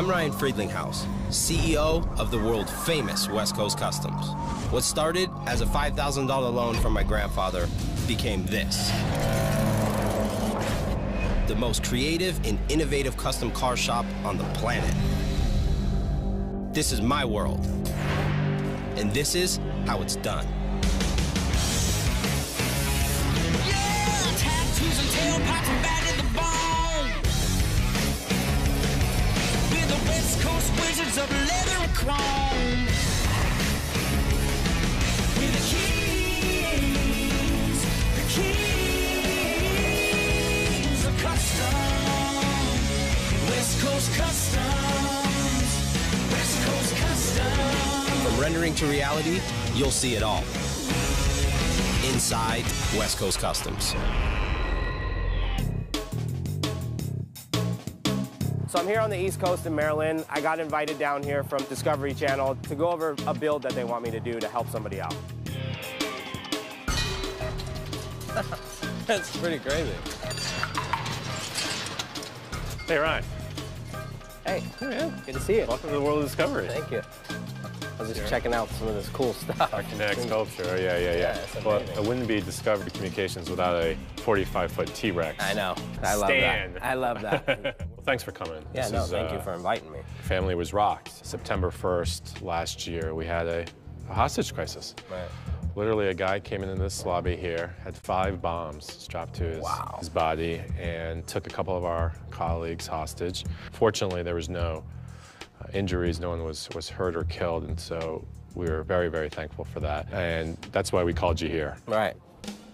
I'm Ryan Friedlinghaus, CEO of the world famous West Coast Customs. What started as a $5,000 loan from my grandfather became this. The most creative and innovative custom car shop on the planet. This is my world. And this is how it's done. Yeah, Of leather and chrome. From rendering to reality, you'll see it all. Inside West Coast Customs. So I'm here on the East Coast in Maryland. I got invited down here from Discovery Channel to go over a build that they want me to do to help somebody out. That's pretty crazy. Hey, Ryan. Hey, good to see you. Welcome to the world of discovery. Thank you. I was just checking out some of this cool stuff. Connect sculpture. Oh, yeah, yeah, yeah. Yeah, well, it wouldn't be Discovery Communications without a 45-foot T-Rex. I know. I love Stan. that. I love that. Well, thanks for coming. yeah, This no, is, thank you uh, for inviting me. Family was rocked. September 1st last year, we had a, a hostage crisis. Right. Literally, a guy came in this lobby here, had five bombs strapped to his, Wow. his body, and took a couple of our colleagues hostage. Fortunately, there was no injuries. No one was, was hurt or killed, and so we were very, very thankful for that. And that's why we called you here. Right.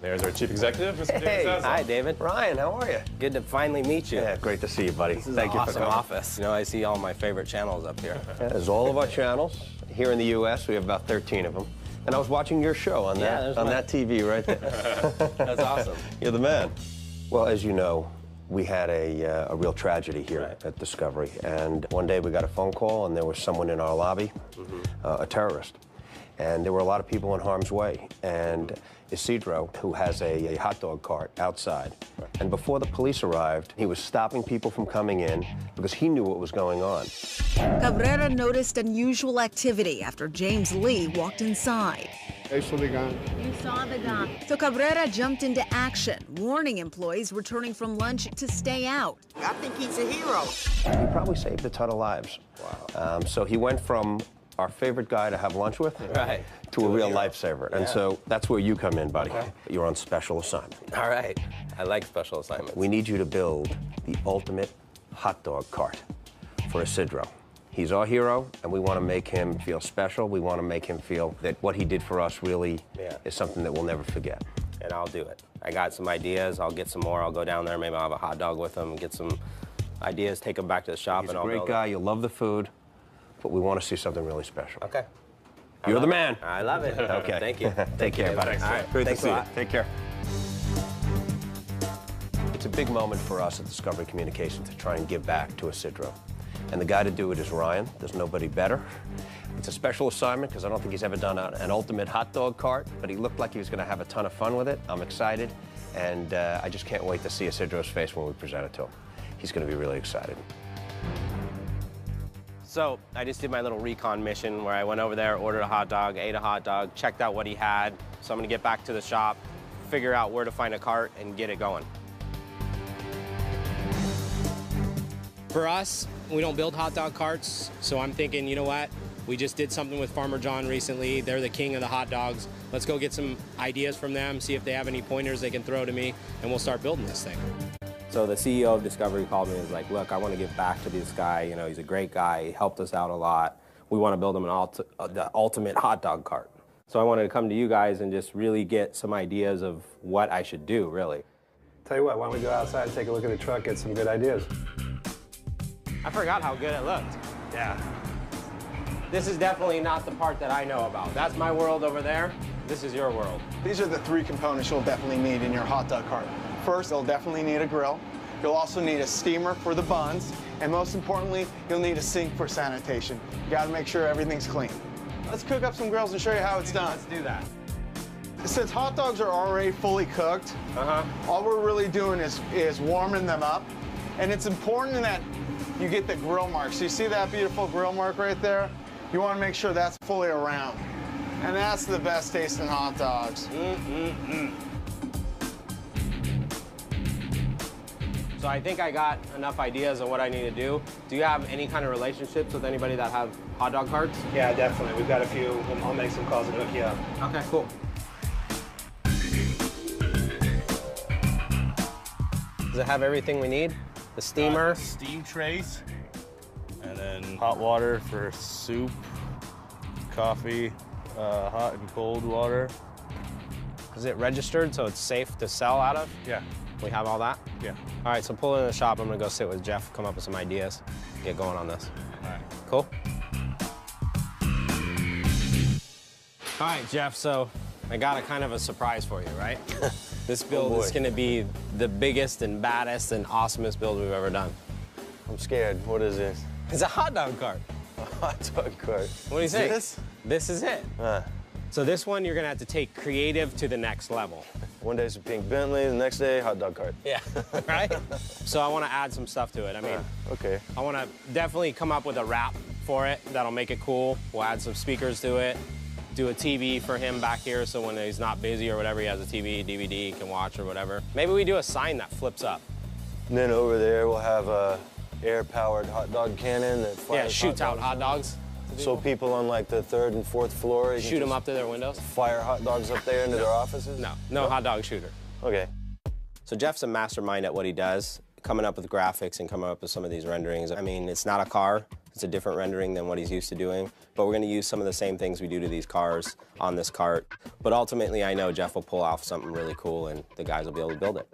There's our chief executive, Mr. David Hey, Zaslav. Hi, David. Ryan, how are you? Good to finally meet you. Yeah, great to see you, buddy. This is Thank an you awesome for coming. office. You know, I see all my favorite channels up here. Yeah, there's all of our channels. Here in the U.S., we have about 13 of them. And I was watching your show on Yeah, that there's on my- that TV right there. That's awesome. You're the man. Well, as you know, we had a, uh, a real tragedy here Right. at Discovery. And one day we got a phone call, and there was someone in our lobby, Mm-hmm. uh, a terrorist. And there were a lot of people in harm's way. And Isidro, who has a, a hot dog cart outside, and before the police arrived, he was stopping people from coming in because he knew what was going on. Cabrera noticed unusual activity after James Lee walked inside. I saw the gun. You saw the gun. So Cabrera jumped into action, warning employees returning from lunch to stay out. I think he's a hero. He probably saved a ton of lives. Wow. Um, so he went from our favorite guy to have lunch with Right. to a real lifesaver. And so that's where you come in, buddy. You're on special assignment. All right. I like special assignments. We need you to build the ultimate hot dog cart for a Isidro. He's our hero, and we want to make him feel special. We want to make him feel that what he did for us really Yeah. is something that we'll never forget. and I'll do it. I got some ideas. I'll get some more. I'll go down there. Maybe I'll have a hot dog with them. Get some ideas. Take him back to the shop, He's and a I'll great guy. You'll love the food, but we want to see something really special. Okay. I You're the man. it. I love it. Okay. Thank you. Take care, buddy. All right. Great Thanks to see you. Take care. It's a big moment for us at Discovery Communications to try and give back to Isidro. And the guy to do it is Ryan. There's nobody better. It's a special assignment because I don't think he's ever done an ultimate hot dog cart, but he looked like he was going to have a ton of fun with it. I'm excited, and uh, I just can't wait to see Isidro's face when we present it to him. He's going to be really excited. So I just did my little recon mission where I went over there, ordered a hot dog, ate a hot dog, checked out what he had. So I'm gonna get back to the shop, figure out where to find a cart, and get it going. For us, we don't build hot dog carts, so I'm thinking, you know what? We just did something with Farmer John recently. They're the king of the hot dogs. Let's go get some ideas from them, see if they have any pointers they can throw to me, and we'll start building this thing. So the CEO of Discovery called me and was like, look, I want to give back to this guy. You know, he's a great guy. He helped us out a lot. We want to build him an ult- uh, the ultimate hot dog cart. So I wanted to come to you guys and just really get some ideas of what I should do, really. Tell you what, why don't we go outside and take a look at the truck, get some good ideas. I forgot how good it looked. Yeah. This is definitely not the part that I know about. That's my world over there. This is your world. These are the three components you'll definitely need in your hot dog cart. First, you'll definitely need a grill. You'll also need a steamer for the buns. And most importantly, you'll need a sink for sanitation. You gotta make sure everything's clean. Let's cook up some grills and show you how it's done. Let's do that. Since hot dogs are already fully cooked, Uh-huh. all we're really doing is, is warming them up. And it's important that you get the grill mark. So you see that beautiful grill mark right there? You want to make sure that's fully around. And that's the best tasting hot dogs. So I think I got enough ideas on what I need to do. Do you have any kind of relationships with anybody that have hot dog carts? Yeah, definitely. We've got a few. I'll make some calls and hook you up. Okay, cool. Does it have everything we need? The steamer? steam trays, and then hot water for soup, coffee, uh, hot and cold water. Is it registered so it's safe to sell out of? Yeah. We have all that? Yeah. All right, so pull in the shop. I'm gonna go sit with Jeff, come up with some ideas, get going on this. All right. Cool? All right, Jeff, so I got a kind of a surprise for you, right? this build boy. is gonna be the biggest and baddest and awesomest build we've ever done. I'm scared. What is this? It's a hot dog cart. A hot dog cart. What do you think? This? This is it. Uh, So this one, you're gonna have to take creative to the next level. one day it's a pink Bentley, the next day hot dog cart. Yeah, right? so I wanna add some stuff to it. I mean, Uh, okay. I want to definitely come up with a wrap for it that'll make it cool. We'll add some speakers to it, do a TV for him back here so when he's not busy or whatever, he has a TV, DVD he can watch or whatever. Maybe we do a sign that flips up. And then over there we'll have a air-powered hot dog cannon that fires yeah, shoots out hot dogs. So people on like the third and fourth floor you Shoot them up to their windows. Fire hot dogs up there into their offices. No, no hot dog shooter. Okay. So Jeff's a mastermind at what he does, coming up with graphics and coming up with some of these renderings. I mean, it's not a car. It's a different rendering than what he's used to doing, but we're gonna use some of the same things we do to these cars on this cart. But ultimately, I know Jeff will pull off something really cool and the guys will be able to build it.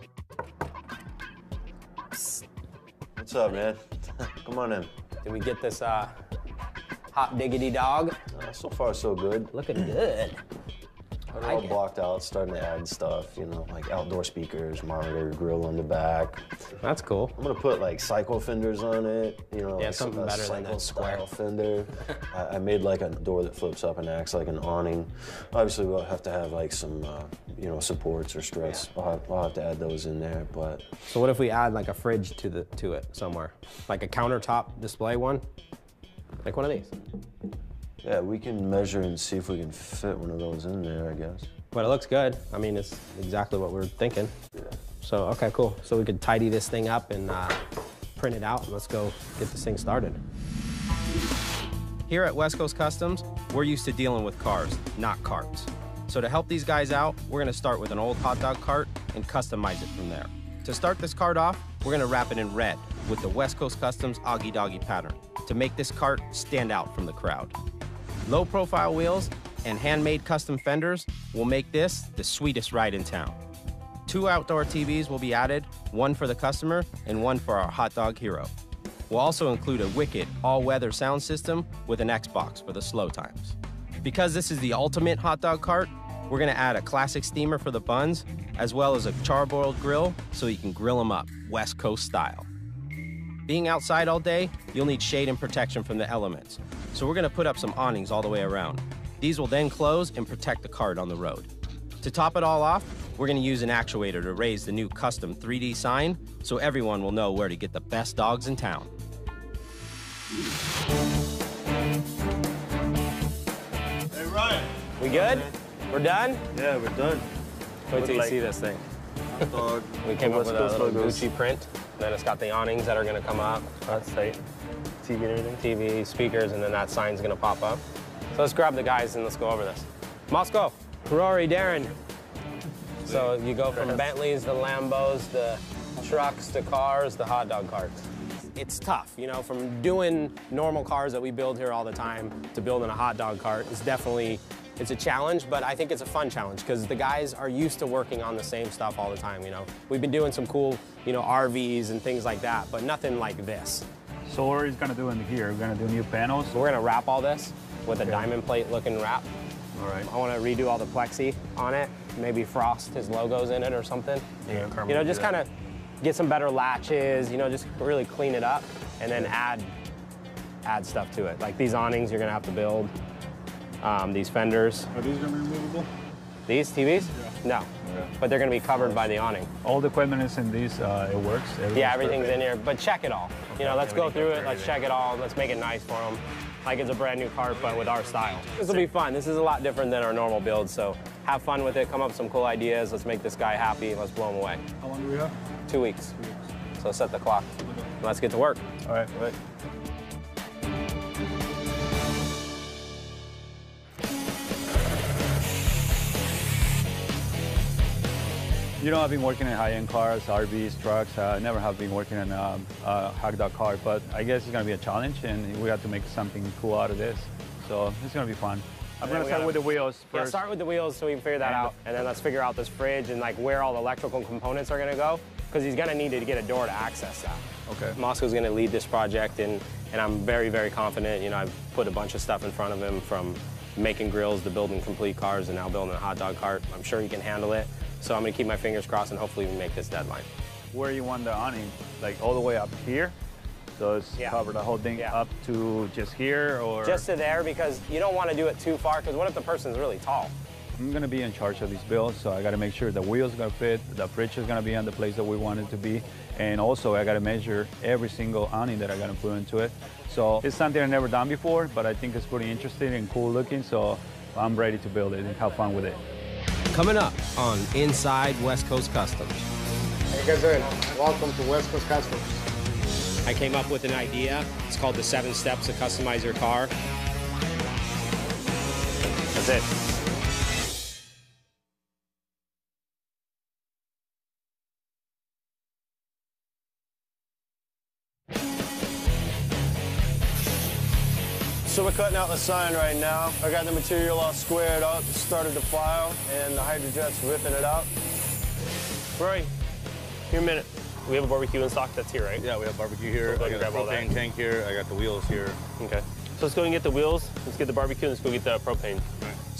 What's up, man? Come on in. Did we get this uh, hot diggity dog? Uh, so far, so good. Looking good. They're all blocked out, starting to add stuff, you know, like outdoor speakers, monitor, grill on the back. That's cool. I'm gonna put like cycle fenders on it, you know, Yeah, like something a better than cycle that square. style fender. I, I made like a door that flips up and acts like an awning. Obviously, we'll have to have like some, uh, you know, supports or struts. I'll, have, I'll have to add those in there, but So what if we add like a fridge to the to it somewhere, like a countertop display one, like one of these? Yeah, we can measure and see if we can fit one of those in there, I guess. But it looks good. I mean, it's exactly what we're thinking. Yeah. So, okay, cool. So we could tidy this thing up and uh, print it out. and Let's go get this thing started. Here at West Coast Customs, we're used to dealing with cars, not carts. So to help these guys out, we're gonna start with an old hot dog cart and customize it from there. To start this cart off, we're gonna wrap it in red with the West Coast Customs Augie Doggy pattern to make this cart stand out from the crowd. Low profile wheels and handmade custom fenders will make this the sweetest ride in town. Two outdoor TVs will be added, one for the customer and one for our hot dog hero. We'll also include a wicked all-weather sound system with an Xbox for the slow times. Because this is the ultimate hot dog cart, we're gonna add a classic steamer for the buns, as well as a charbroiled grill so you can grill them up West Coast style. Being outside all day, you'll need shade and protection from the elements. So we're gonna put up some awnings all the way around. These will then close and protect the cart on the road. To top it all off, we're gonna use an actuator to raise the new custom 3D sign so everyone will know where to get the best dogs in town. Hey, Ryan. We good? We're done? Yeah, we're done. Wait till you like- see this thing. We came up with a little. Gucci print. Then it's got the awnings that are gonna come up. That's tight. TV and everything. TV, speakers, and then that sign's gonna pop up. So let's grab the guys and let's go over this. Moscow, Rory, Darren. So you go from Bentleys to Lambos, the trucks to cars, to hot dog carts. It's tough, you know, from doing normal cars that we build here all the time to building a hot dog cart. It's definitely, it's a challenge, but I think it's a fun challenge because the guys are used to working on the same stuff all the time, you know. We've been doing some cool, you know, RVs and things like that, but nothing like this. So what are you gonna do in here? We're gonna do new panels. We're gonna wrap all this with a diamond plate looking wrap. All right. I wanna redo all the plexi on it, maybe frost his logos in it or something. Yeah, You know, just kind of get some better latches, you know, just really clean it up and then add add stuff to it. Like these awnings you're gonna have to build, um, these fenders. Are these gonna be removable? These TVs? No. But they're going to be covered by the awning. All the equipment is in these. Uh, it works. Yeah, everything's in here, but check it all. You know, let's go through it, let's check it all, let's make it nice for them. Like it's a brand new cart, but with our style. This will be fun. This is a lot different than our normal build, so have fun with it, come up with some cool ideas, let's make this guy happy, let's blow him away. How long do we have? Two weeks. So set the clock. Let's get to work. All right. Right. You know, I've been working in high-end cars, RVs, trucks. Uh, I never have been working in um, a, a hot dog car, but I guess it's going to be a challenge, and we have to make something cool out of this. So it's going to be fun. I'm going to start gotta- with the wheels Yeah, start with the wheels so we can figure that And- out, and then let's figure out this fridge and like where all the electrical components are gonna go, because he's gonna need to get a door to access that. Okay. Moscow's gonna lead this project, and, and I'm very, very confident. You know, I've put a bunch of stuff in front of him from making grills to building complete cars and now building a hot dog cart. I'm sure he can handle it. So I'm gonna keep my fingers crossed and hopefully we make this deadline. Where you want the awning, like all the way up here. So it's Yeah. cover the whole thing Yeah. up to just here, or Just to there because you don't want to do it too far because what if the person's really tall? I'm gonna be in charge of this build, so I gotta make sure the wheels gonna fit, the fridge is gonna be on the place that we want it to be, and also I gotta measure every single awning that I gotta put into it. So it's something I've never done before, but I think it's pretty interesting and cool looking, so I'm ready to build it and have fun with it. Coming up on Inside West Coast Customs. How you guys doing? Welcome to West Coast Customs. I came up with an idea. It's called the seven steps to customize your car. That's it. Cutting out the sign right now. I got the material all squared up, started the file, and the Hydrojet's ripping it out. Rory, here a minute. We have a barbecue in stock that's here, right? Yeah, we have barbecue here. We'll I got and a grab all propane tank here. I got the wheels here. Okay. So let's go and get the wheels. Let's get the barbecue. and Let's go get the propane.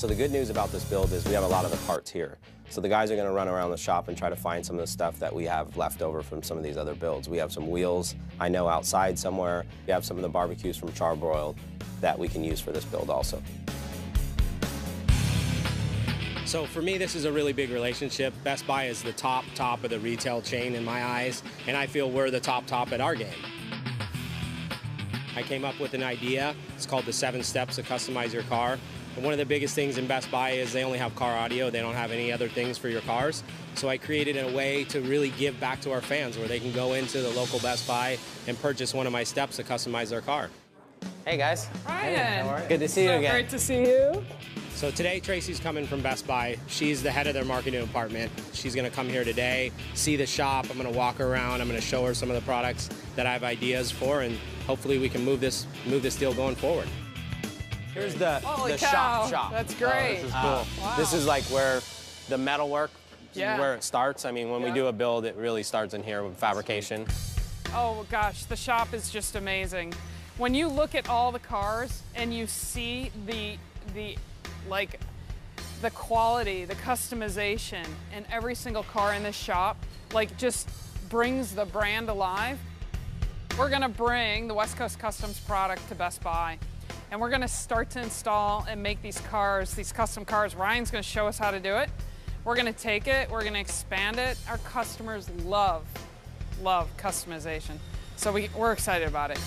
So the good news about this build is we have a lot of the parts here. So the guys are going to run around the shop and try to find some of the stuff that we have left over from some of these other builds. We have some wheels, I know, outside somewhere. We have some of the barbecues from Charbroiled that we can use for this build also. So for me, this is a really big relationship. Best Buy is the top, top of the retail chain in my eyes, and I feel we're the top, top at our game. I came up with an idea. It's called the seven steps to customize your car. And one of the biggest things in Best Buy is they only have car audio. They don't have any other things for your cars. So I created a way to really give back to our fans where they can go into the local Best Buy and purchase one of my steps to customize their car. Hey guys. Ryan. Good to see you again. Great to see you. So today Tracy's coming from Best Buy. She's the head of their marketing department. She's gonna come here today, see the shop. I'm gonna walk around. I'm gonna show her some of the products that I have ideas for, and hopefully we can move this move this deal going forward. Here's the, Holy the cow, shop shop. that's great. this is cool. Wow. This is like where the metal work, Yeah. where it starts. I mean, when we do a build, it really starts in here with fabrication. Oh gosh, the shop is just amazing. When you look at all the cars and you see the the like the quality, the customization in every single car in this shop, like just brings the brand alive. We're gonna bring the West Coast Customs product to Best Buy. And we're gonna start to install and make these cars, these custom cars. Ryan's gonna show us how to do it. We're gonna take it, we're gonna expand it. Our customers love, love customization. So we, we're excited about it.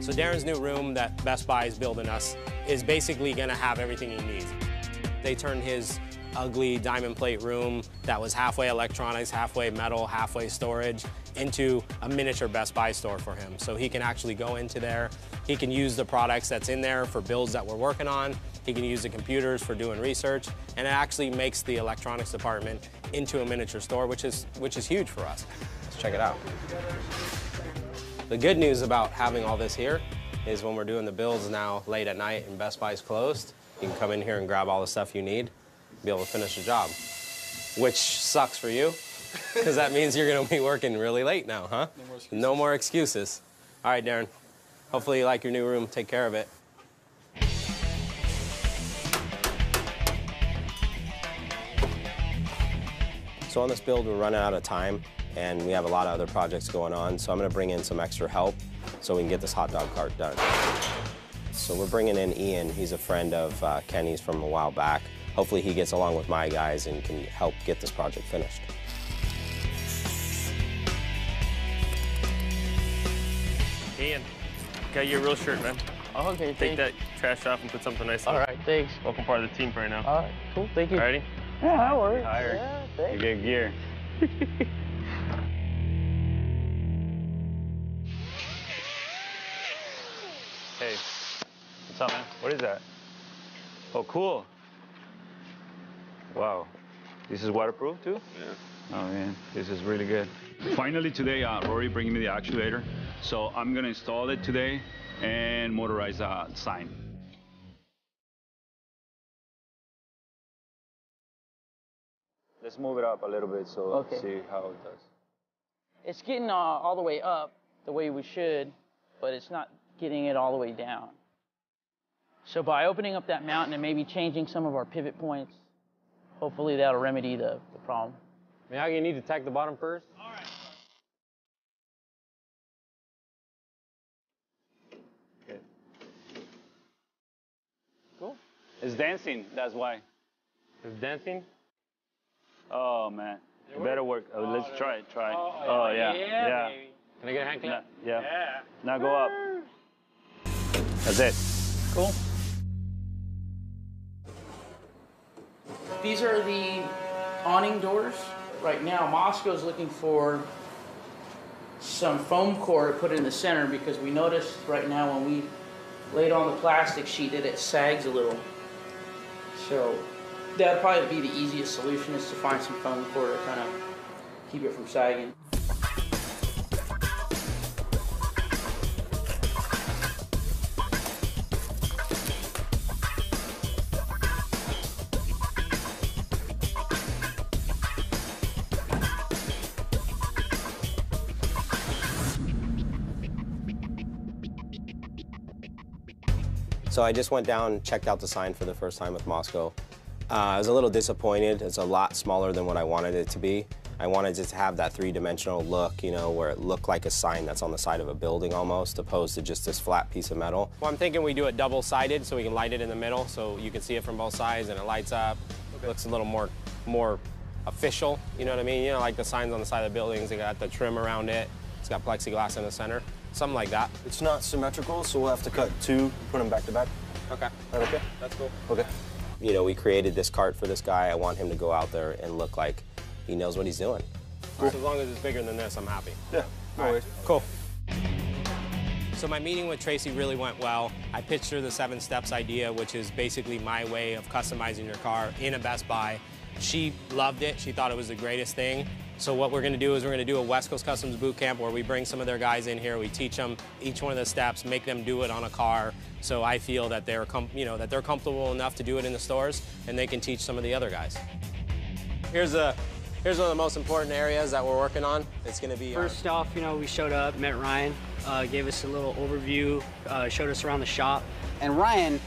So Darren's new room that Best Buy is building us is basically gonna have everything he needs. They turned his ugly diamond plate room that was halfway electronics, halfway metal, halfway storage into a miniature Best Buy store for him. So he can actually go into there, he can use the products that's in there for builds that we're working on, he can use the computers for doing research, and it actually makes the electronics department into a miniature store, which is, which is huge for us. Let's check it out. The good news about having all this here is when we're doing the builds now late at night and Best Buy's closed, you can come in here and grab all the stuff you need, be able to finish the job. Which sucks for you, because that means you're gonna be working really late now, huh? No more excuses. No more excuses. All right, Darren. Hopefully you like your new room. Take care of it. So on this build, we're running out of time, and we have a lot of other projects going on, so I'm gonna bring in some extra help. so we can get this hot dog cart done. So we're bringing in Ian. He's a friend of uh, Kenny's from a while back. Hopefully he gets along with my guys and can help get this project finished. Ian, got your real shirt, man. Oh, okay, Take thanks. that trash off and put something nice on All right, thanks. Welcome part of the team for right now. All right, cool, thank you. Alrighty? Yeah, that works. Higher. Yeah, You get gear. hey, what's up, man? What is that? Oh, cool. Wow. This is waterproof too? Yeah. Oh man, this is really good. Finally today, uh, Rory bringing me the actuator. So I'm gonna install it today and motorize a sign. Let's move it up a little bit so Okay. see how it does. It's getting uh, all the way up the way we should, but it's not getting it all the way down. So by opening up that mountain and maybe changing some of our pivot points, hopefully that'll remedy the, the problem. Now you need to tack the bottom first. Cool. It's dancing, that's why. It's dancing? Oh man. It better work. Oh, let's oh, try it, try it. Oh, Oh, yeah. yeah, Yeah. baby. Can I get a hand clap? Now- yeah. Now go up. That's it. Cool. These are the awning doors. Right now, Moscow's looking for some foam core to put in the center because we noticed right now when we laid on the plastic sheet that it sags a little. So that'd probably be the easiest solution is to find some foam core to kind of keep it from sagging. So I just went down, checked out the sign for the first time with Moscow. Uh, I was a little disappointed. It's a lot smaller than what I wanted it to be. I wanted it to have that three-dimensional look, you know, where it looked like a sign that's on the side of a building almost, opposed to just this flat piece of metal. Well, I'm thinking we do it double-sided so we can light it in the middle so you can see it from both sides and it lights up. Looks a little more, more official, you know what I mean? You know, like the signs on the side of the buildings, they got the trim around it. It's got plexiglass in the center, something like that. It's not symmetrical, so we'll have to cut two, put them back to back. Okay. That okay? That's cool. Okay. You know, we created this cart for this guy. I want him to go out there and look like he knows what he's doing. So as long as it's bigger than this, I'm happy. Yeah, All right, cool. So my meeting with Tracy really went well. I pitched her the seven steps idea, which is basically my way of customizing your car in a Best Buy. She loved it. She thought it was the greatest thing. So what we're going to do is we're going to do a West Coast Customs boot camp where we bring some of their guys in here. We teach them each one of the steps, make them do it on a car. So I feel that they're, com- you know, that they're comfortable enough to do it in the stores, and they can teach some of the other guys. Here's a, here's one of the most important areas that we're working on. It's going to be our- First off, you know, we showed up, met Ryan, uh, gave us a little overview, uh, showed us around the shop. And Ryan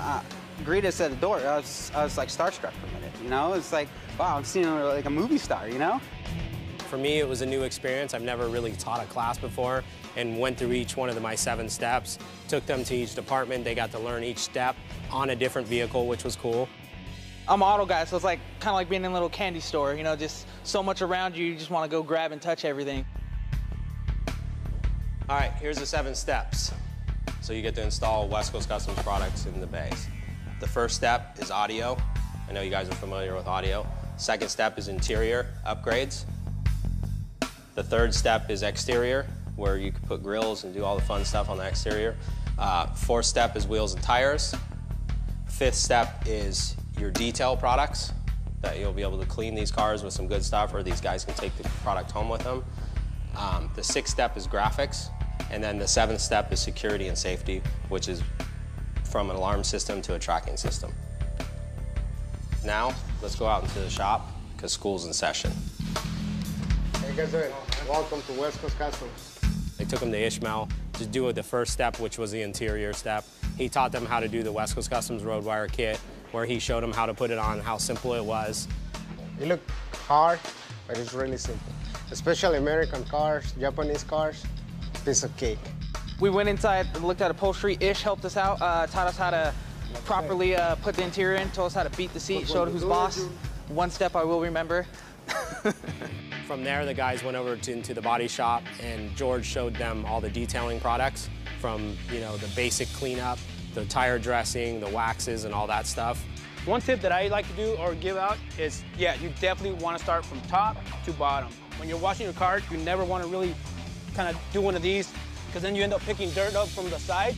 uh, greeted us at the door. I was, I was like starstruck for a minute, you know? It's like, wow, I'm seeing like a movie star, you know? For me, it was a new experience. I've never really taught a class before and went through each one of the, my seven steps, took them to each department. They got to learn each step on a different vehicle, which was cool. I'm an auto guy, so it's like kind of like being in a little candy store. You know, just so much around you, you just want to go grab and touch everything. All right, here's the seven steps. So you get to install West Coast Customs products in the bays. The first step is audio. I know you guys are familiar with audio. Second step is interior upgrades. The third step is exterior, where you can put grills and do all the fun stuff on the exterior. Uh, fourth step is wheels and tires. Fifth step is your detail products, that you'll be able to clean these cars with some good stuff, or these guys can take the product home with them. Um, the sixth step is graphics, and then the seventh step is security and safety, which is from an alarm system to a tracking system. Now, let's go out into the shop, because school's in session. Hey guys, doing? welcome to West Coast Customs. They took him to Ishmael to do the first step, which was the interior step. He taught them how to do the West Coast Customs road wire kit, where he showed them how to put it on, how simple it was. It look hard, but it's really simple. Especially American cars, Japanese cars, piece of cake. We went inside, and looked at upholstery. Ish helped us out, uh, taught us how to properly uh, put the interior in, told us how to beat the seat, showed who's boss. One step I will remember. From there, the guys went over to, into the body shop, and George showed them all the detailing products from, you know, the basic cleanup, the tire dressing, the waxes, and all that stuff. One tip that I like to do or give out is, yeah, you definitely want to start from top to bottom. When you're washing your car, you never want to really kind of do one of these because then you end up picking dirt up from the side.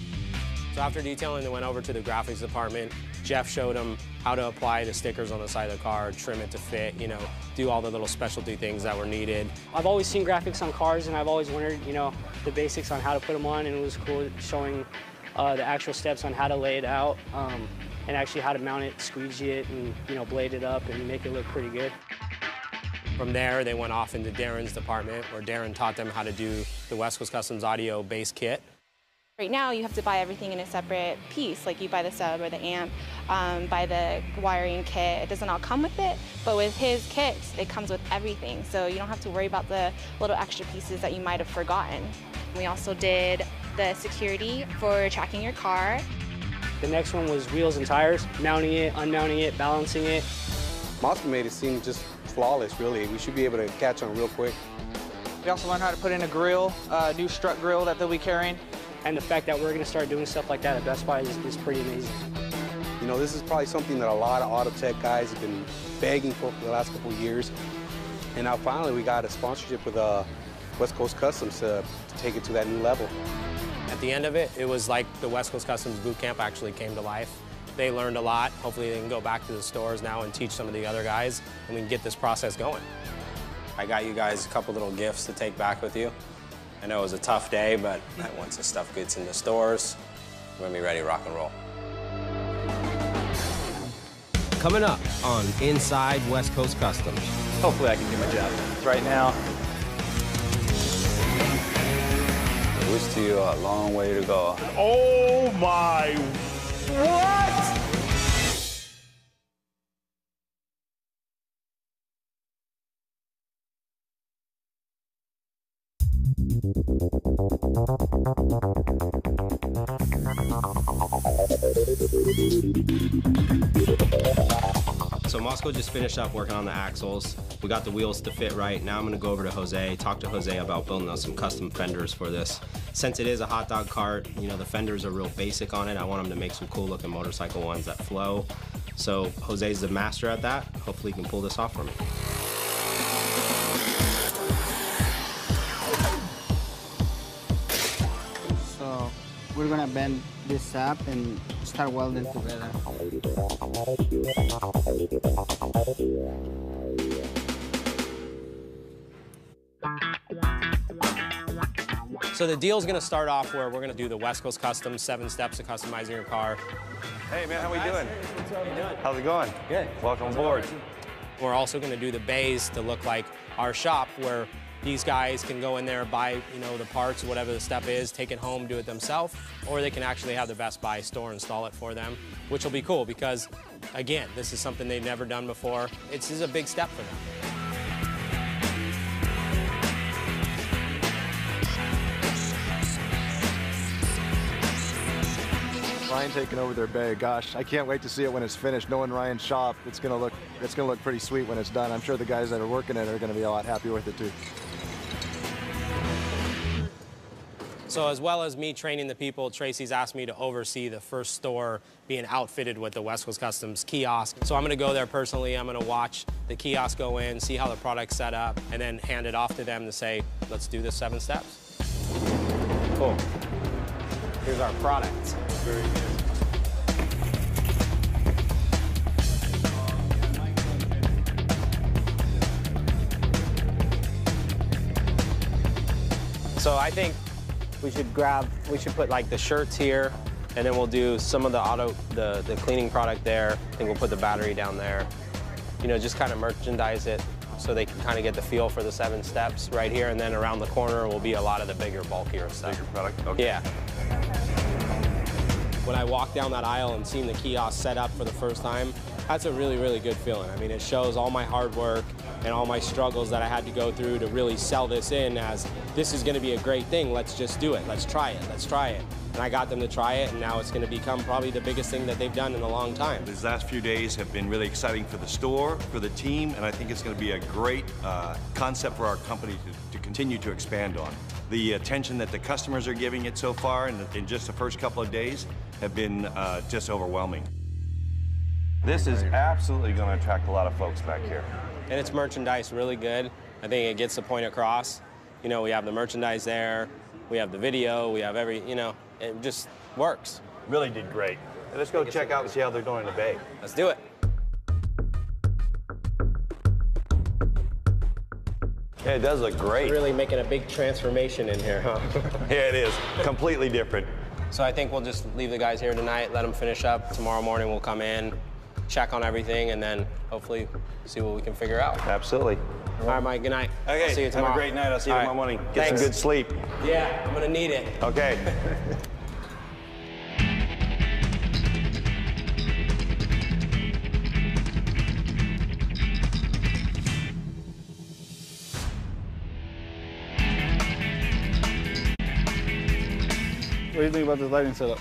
So after detailing, they went over to the graphics department. Jeff showed them how to apply the stickers on the side of the car, trim it to fit, you know, do all the little specialty things that were needed. I've always seen graphics on cars, and I've always wondered, you know, the basics on how to put them on, and it was cool showing uh, the actual steps on how to lay it out, um, and actually how to mount it, squeegee it, and you know, blade it up, and make it look pretty good. From there, they went off into Darren's department, where Darren taught them how to do the West Coast Customs audio base kit. Right now, you have to buy everything in a separate piece, like you buy the sub or the amp, um, buy the wiring kit. It doesn't all come with it, but with his kits, it comes with everything. So you don't have to worry about the little extra pieces that you might have forgotten. We also did the security for tracking your car. The next one was wheels and tires, mounting it, unmounting it, balancing it. Moscow made it seem just flawless, really. We should be able to catch on real quick. We also learned how to put in a grill, a new strut grill that they'll be carrying. And the fact that we're going to start doing stuff like that at Best Buy is, is pretty amazing. You know, this is probably something that a lot of auto tech guys have been begging for for the last couple of years. And now finally we got a sponsorship with uh, West Coast Customs to, to take it to that new level. At the end of it, it was like the West Coast Customs boot camp actually came to life. They learned a lot. Hopefully they can go back to the stores now and teach some of the other guys, and we can get this process going. I got you guys a couple little gifts to take back with you. I know it was a tough day, but once the stuff gets in the stores, we're gonna be ready to rock and roll. Coming up on Inside West Coast Customs. Hopefully I can do my job. Right now, We still a long way to go. Oh my, what? So Moscow just finished up working on the axles. We got the wheels to fit right. Now I'm gonna go over to Jose, talk to Jose about building us some custom fenders for this. Since it is a hot dog cart, you know, the fenders are real basic on it. I want him to make some cool looking motorcycle ones that flow. So Jose's the master at that. Hopefully he can pull this off for me. We're gonna bend this up and start welding together. So the deal's gonna start off where we're gonna do the West Coast Customs, seven steps to customizing your car. Hey man, how we doing? How you doing? How's it going? Good. Welcome aboard. We're also gonna do the bays to look like our shop where these guys can go in there, buy, you know, the parts, whatever the step is, take it home, do it themselves, or they can actually have the Best Buy store install it for them, which will be cool because, again, this is something they've never done before. It's, is a big step for them. Ryan taking over their bay. Gosh, I can't wait to see it when it's finished. Knowing Ryan's shop, it's gonna look it's gonna look pretty sweet when it's done. I'm sure the guys that are working it are gonna be a lot happier with it too. So as well as me training the people, Tracy's asked me to oversee the first store being outfitted with the West Coast Customs kiosk. So I'm gonna go there personally, I'm gonna watch the kiosk go in, see how the product's set up, and then hand it off to them to say, let's do the seven steps. Cool. Here's our product. Very good. So I think we should grab, we should put like the shirts here, and then we'll do some of the auto, the, the cleaning product there. I think we'll put the battery down there. You know, just kind of merchandise it so they can kind of get the feel for the seven steps right here, and then around the corner will be a lot of the bigger, bulkier stuff. Bigger product, okay. Yeah. when I walked down that aisle and seen the kiosk set up for the first time, that's a really, really good feeling. I mean, it shows all my hard work and all my struggles that I had to go through to really sell this in as this is going to be a great thing. Let's just do it. Let's try it. Let's try it. And I got them to try it, and now it's going to become probably the biggest thing that they've done in a long time. These last few days have been really exciting for the store, for the team, and I think it's going to be a great uh, concept for our company to, to continue to expand on. The attention that the customers are giving it so far in, in just the first couple of days have been uh, just overwhelming. This is absolutely going to attract a lot of folks back here. And its merchandise really good. I think it gets the point across. You know, we have the merchandise there, we have the video, we have every, you know, it just works. Really did great. let's go check out and see how they're doing in the bay. Let's do it. Yeah, it does look great. Really making a big transformation in here, huh? yeah, it is. Completely different. So I think we'll just leave the guys here tonight, let them finish up. Tomorrow morning we'll come in, check on everything, and then hopefully see what we can figure out. Absolutely. All right, Mike, good night. Okay, I'll see you tomorrow. have a great night. I'll see you All tomorrow right. morning. Get Thanks. some good sleep. Yeah, I'm gonna need it. Okay. What do you think about this lighting setup?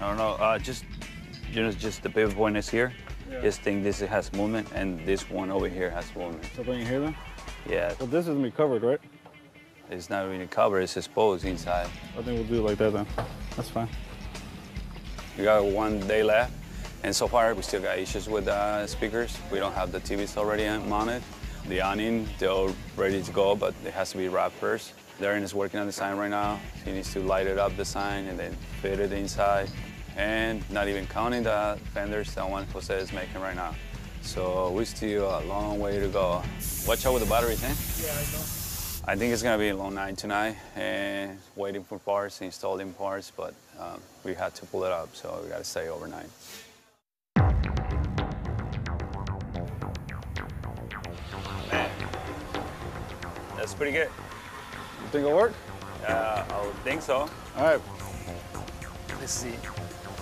I don't know. Uh, just, you know, just the pivot point is here. Yeah. Just think this has movement, and this one over here has movement. So bring it here then? Yeah. Well, this is gonna be covered, right? It's not really covered. It's exposed inside. I think we'll do it like that then. That's fine. We got one day left, and so far we still got issues with uh, speakers. We don't have the TVs already mounted. The awning, they're all ready to go, but it has to be wrapped first. Darren is working on the sign right now. He needs to light it up, the sign, and then fit it inside. And not even counting the fenders that one Jose is making right now. So we still a long way to go. Watch out with the batteries, eh? Yeah, I know. I think it's gonna be a long night tonight and waiting for parts, installing parts, but um, we had to pull it up, so we gotta stay overnight. Man, that's pretty good. You think it'll work? Uh, I would think so. All right. Let's see.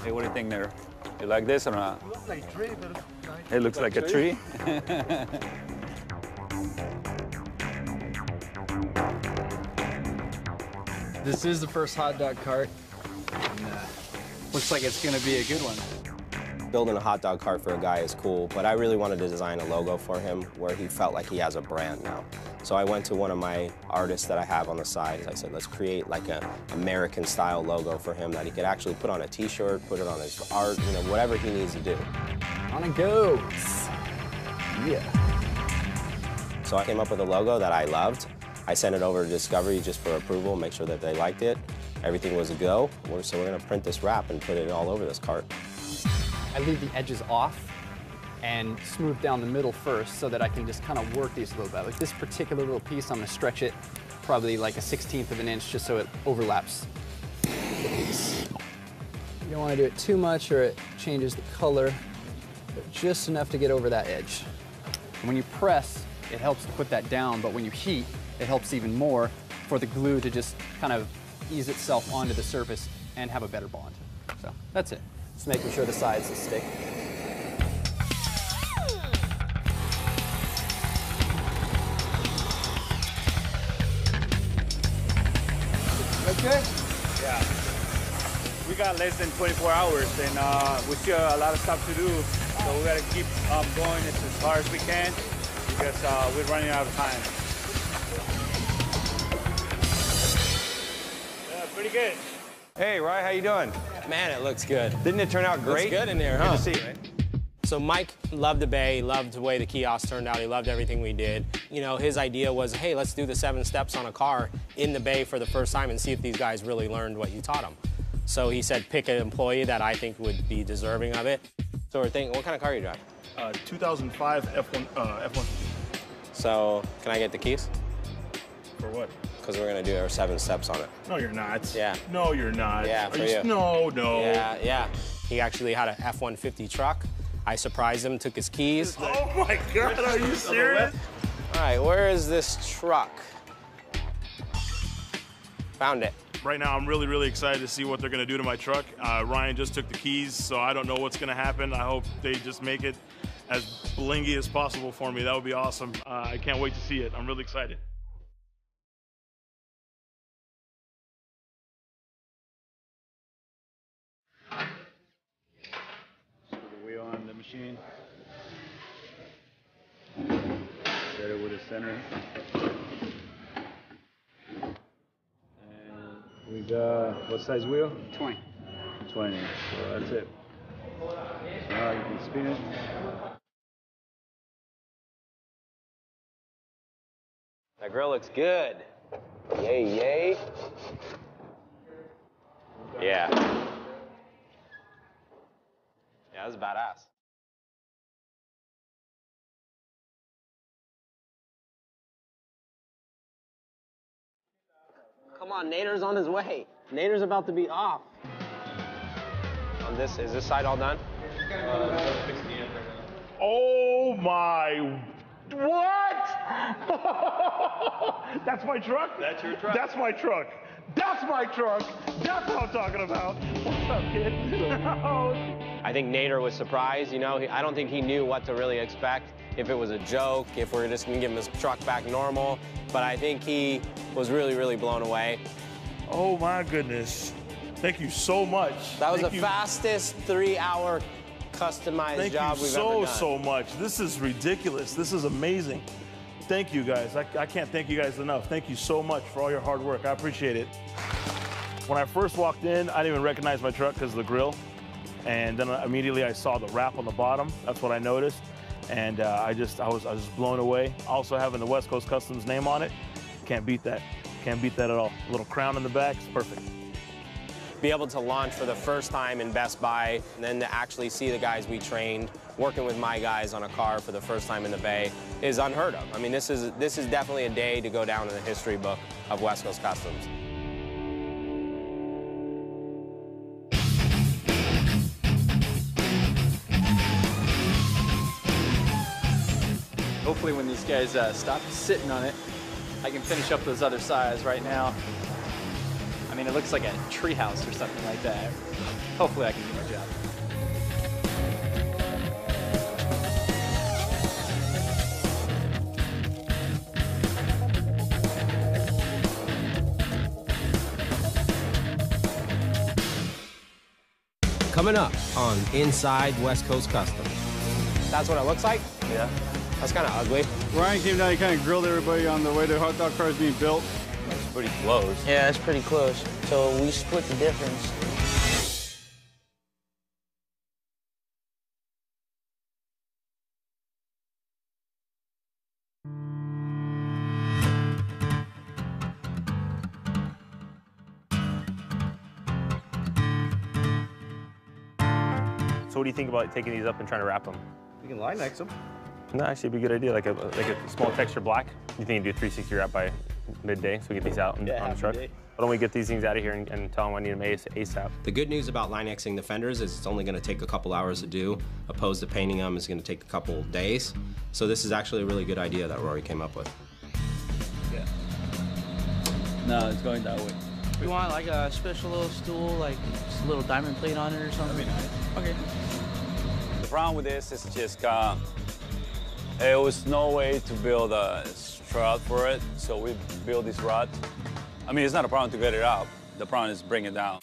Hey, what do you think there? You like this or not? It Looks like a tree, but nice. It looks like a tree. This is the first hot dog cart. And, uh, looks like it's gonna be a good one. Building a hot dog cart for a guy is cool, but I really wanted to design a logo for him where he felt like he has a brand now. So I went to one of my artists that I have on the side. I said, let's create like an American style logo for him that he could actually put on a t-shirt, put it on his art, you know, whatever he needs to do. On it goes. Yeah. So I came up with a logo that I loved. I sent it over to Discovery just for approval, make sure that they liked it. Everything was a go. So we're gonna print this wrap and put it all over this cart. I leave the edges off and smooth down the middle first so that I can just kind of work these a little bit. Like this particular little piece, I'm gonna stretch it probably like a 16th of an inch just so it overlaps. You don't want to do it too much or it changes the color, but just enough to get over that edge. When you press, it helps to put that down, but when you heat, it helps even more for the glue to just kind of ease itself onto the surface and have a better bond. So that's it. Just making sure the sides stick. Okay. Yeah. We got less than 24 hours and uh, we still have a lot of stuff to do. So we gotta keep um, going as, as hard as we can because uh, we're running out of time. Yeah, pretty good. Hey, Rye, how you doing? Man, it looks good. Didn't it turn out great? Looks good in there, Good huh? to see you, man. So Mike loved the bay, loved the way the kiosk turned out, he loved everything we did. You know, his idea was, hey, let's do the seven steps on a car in the bay for the first time and see if these guys really learned what you taught them. So he said, pick an employee that I think would be deserving of it. So we're thinking, what kind of car you drive? Uh, 2005 F1, uh, F1. So can I get the keys? For what? Because we're gonna do our seven steps on it. No, you're not. Yeah. No, you're not. Yeah, Are for you you. No, no. Yeah, yeah. He actually had a F-150 truck. I surprised him, took his keys. Oh my God, are you serious? All right, where is this truck? Found it. Right now, I'm really, really excited to see what they're going to do to my truck. Uh, Ryan just took the keys, so I don't know what's going to happen. I hope they just make it as blingy as possible for me. That would be awesome. Uh, I can't wait to see it. I'm really excited. Put the wheel on the machine. Set it with the center. And we got what size wheel? 20. 20. So that's it. So now you can spin it. That grill looks good. Yay, yay. Yeah. Yeah, that's a badass. Come on, Nader's on his way. Nader's about to be off. On this, is this side all done? Oh my. What? That's my truck? That's your truck. That's my truck. That's my truck. That's what I'm talking about. What's up, kid? I think Nader was surprised. You know, I don't think he knew what to really expect. If it was a joke, if we are just gonna give him his truck back normal. But I think he was really, really blown away. oh my goodness. Thank you so much. That was Thank the you. fastest three-hour customized Thank job you we've so, ever done. so so much. This is ridiculous. This is amazing. Thank you guys. I, I can't thank you guys enough. Thank you so much for all your hard work. I appreciate it. When I first walked in, I didn't even recognize my truck because of the grill. And then immediately I saw the wrap on the bottom. That's what I noticed. And uh, I just, I was, I was just blown away. Also having the West Coast Customs name on it, can't beat that. Can't beat that at all. A little crown in the back, it's perfect. be able to launch for the first time in Best Buy, and then to actually see the guys we trained working with my guys on a car for the first time in the Bay is unheard of. I mean, this is this is definitely a day to go down in the history book of West Coast Customs. Hopefully when these guys uh, stop sitting on it, I can finish up those other sides right now. I mean, it looks like a treehouse or something like that. Hopefully I can do my job. Coming up on Inside West Coast Customs. That's what it looks like? Yeah. That's kind of ugly. Ryan came down, he kind of grilled everybody on the way the hot dog car is being built. It's pretty close. Yeah, it's pretty close. So we split the difference. So what do you think about taking these up and trying to wrap them? You can line next them. No, actually, it'd be a good idea. Like a like a small texture black. You think you do a 360 wrap by midday, so we get these out on, Yeah, on the truck? midday. Why don't we get these things out of here and, and tell them I need them AS- ASAP? The good news about Line-Xing the fenders is it's only going to take a couple hours to do, opposed to painting them is going to take a couple days. So this is actually a really good idea that Rory came up with. Yeah. No, it's going that way. We want like a special little stool, like just a little diamond plate on it or something? Nice. Okay. The problem with this is just uh, there was no way to build a strut for it, so we built this rod. I mean, it's not a problem to get it up. The problem is bring it down.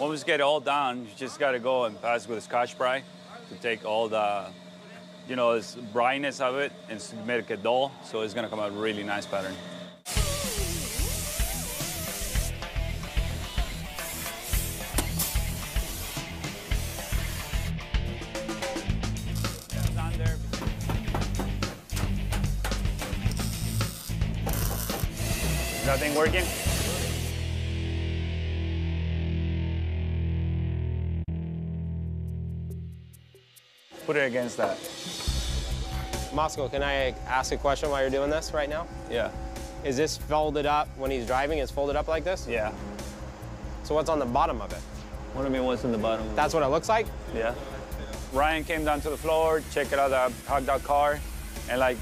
Once you get it all down, you just got to go and pass with a Scotch Brite to take all the, you know, this brightness of it and make it dull. So it's gonna come out really nice pattern. Working? Put it against that. Moscow, can I ask a question while you're doing this right now? Yeah. Is this folded up when he's driving? It's folded up like this? Yeah. So what's on the bottom of it? What do you mean, what's in the bottom? That's what it looks like? Yeah. Ryan came down to the floor, checked out the hot dog car, and like,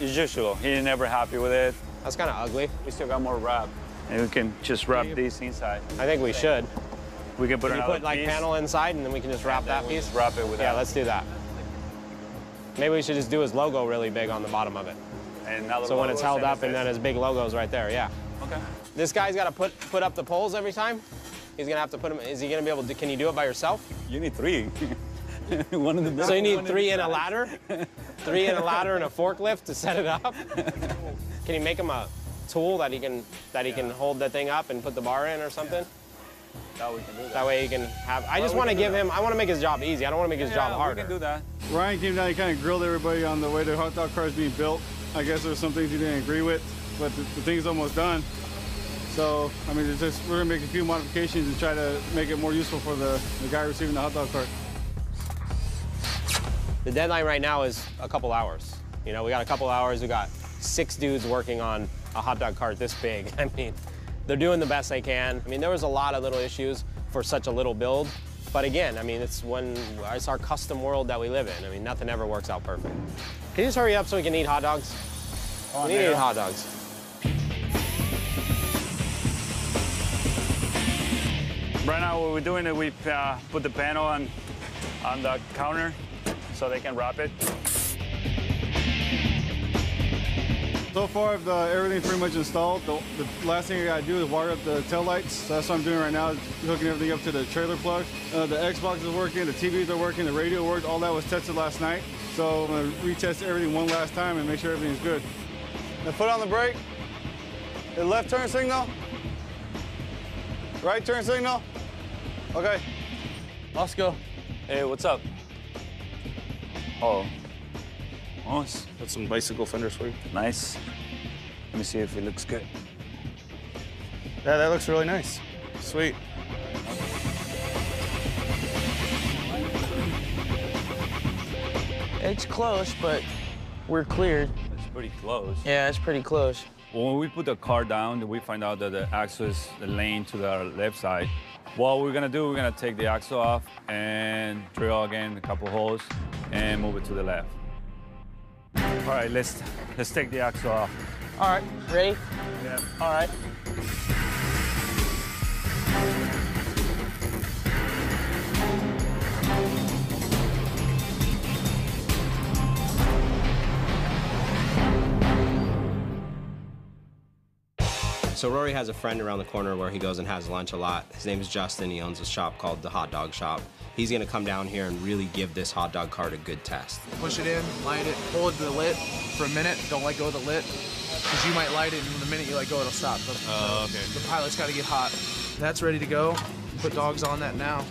as usual, he never happy with it. That's kind of ugly. We still got more rub. And we can just wrap these inside. I think we should. We can put Can put like piece. panel inside and then we can just wrap that piece? Wrap it with Yeah, let's do that. Maybe we should just do his logo really big on the bottom of it. And So when it's held up and then his big logo's right there, yeah. Okay. This guy's got to put put up the poles every time. He's gonna have to put them. Is he gonna be able to? Can you do it by yourself? You need three. One in the So you need one in three and a ladder, three and a ladder and a forklift to set it up. Can you make him a tool that he can that he can hold the thing up and put the bar in or something? That we can do that. That way he can have. I Well, just want to give him. I want to make his job easy. I don't want to make his job harder. We can do that. Ryan came down, he kind of grilled everybody on the way the hot dog car is being built. I guess there were some things he didn't agree with, but the, the thing's almost done. So, I mean, it's just, we're gonna make a few modifications and try to make it more useful for the, the guy receiving the hot dog cart. The deadline right now is a couple hours. You know, we got a couple hours. We got six dudes working on a hot dog cart this big. I mean, they're doing the best they can. I mean, there was a lot of little issues for such a little build. But again, I mean, it's when it's our custom world that we live in. I mean, nothing ever works out perfect. Can you just hurry up so we can eat hot dogs? on, we need to eat hot dogs. Right now, what we're doing is we uh, put the panel on, on the counter so they can wrap it. So far, the, everything's pretty much installed. The, the last thing I gotta do is wire up the tail lights. So that's what I'm doing right now, is hooking everything up to the trailer plug. Uh, the Xbox is working, the TVs are working, the radio worked. All that was tested last night. So I'm gonna retest everything one last time and make sure everything's good. Now put on the brake. The left turn signal. Right turn signal. Okay. Let's go. Hey, what's up? Oh. Oh, it's Got some bicycle fenders for you. nice. Let me see if it looks good. Yeah, that looks really nice. Sweet. It's close, but we're cleared. It's pretty close. Yeah, it's pretty close. When we put the car down, we find out that the axle is the lane to the left side. What we're gonna do, we're gonna take the axle off and drill again a couple holes and move it to the left. All right, let's let's take the axle off. All right, ready? Yeah. All right. So Rory has a friend around the corner where he goes and has lunch a lot. His name is Justin. He owns a shop called the Hot Dog Shop. He's gonna come down here and really give this hot dog cart a good test. Push it in, light it, hold the lid for a minute. Don't let go of the lid, because you might light it, and the minute you let go, it'll stop. The, Oh, okay. the pilot's got to get hot. That's ready to go. Put dogs on that now.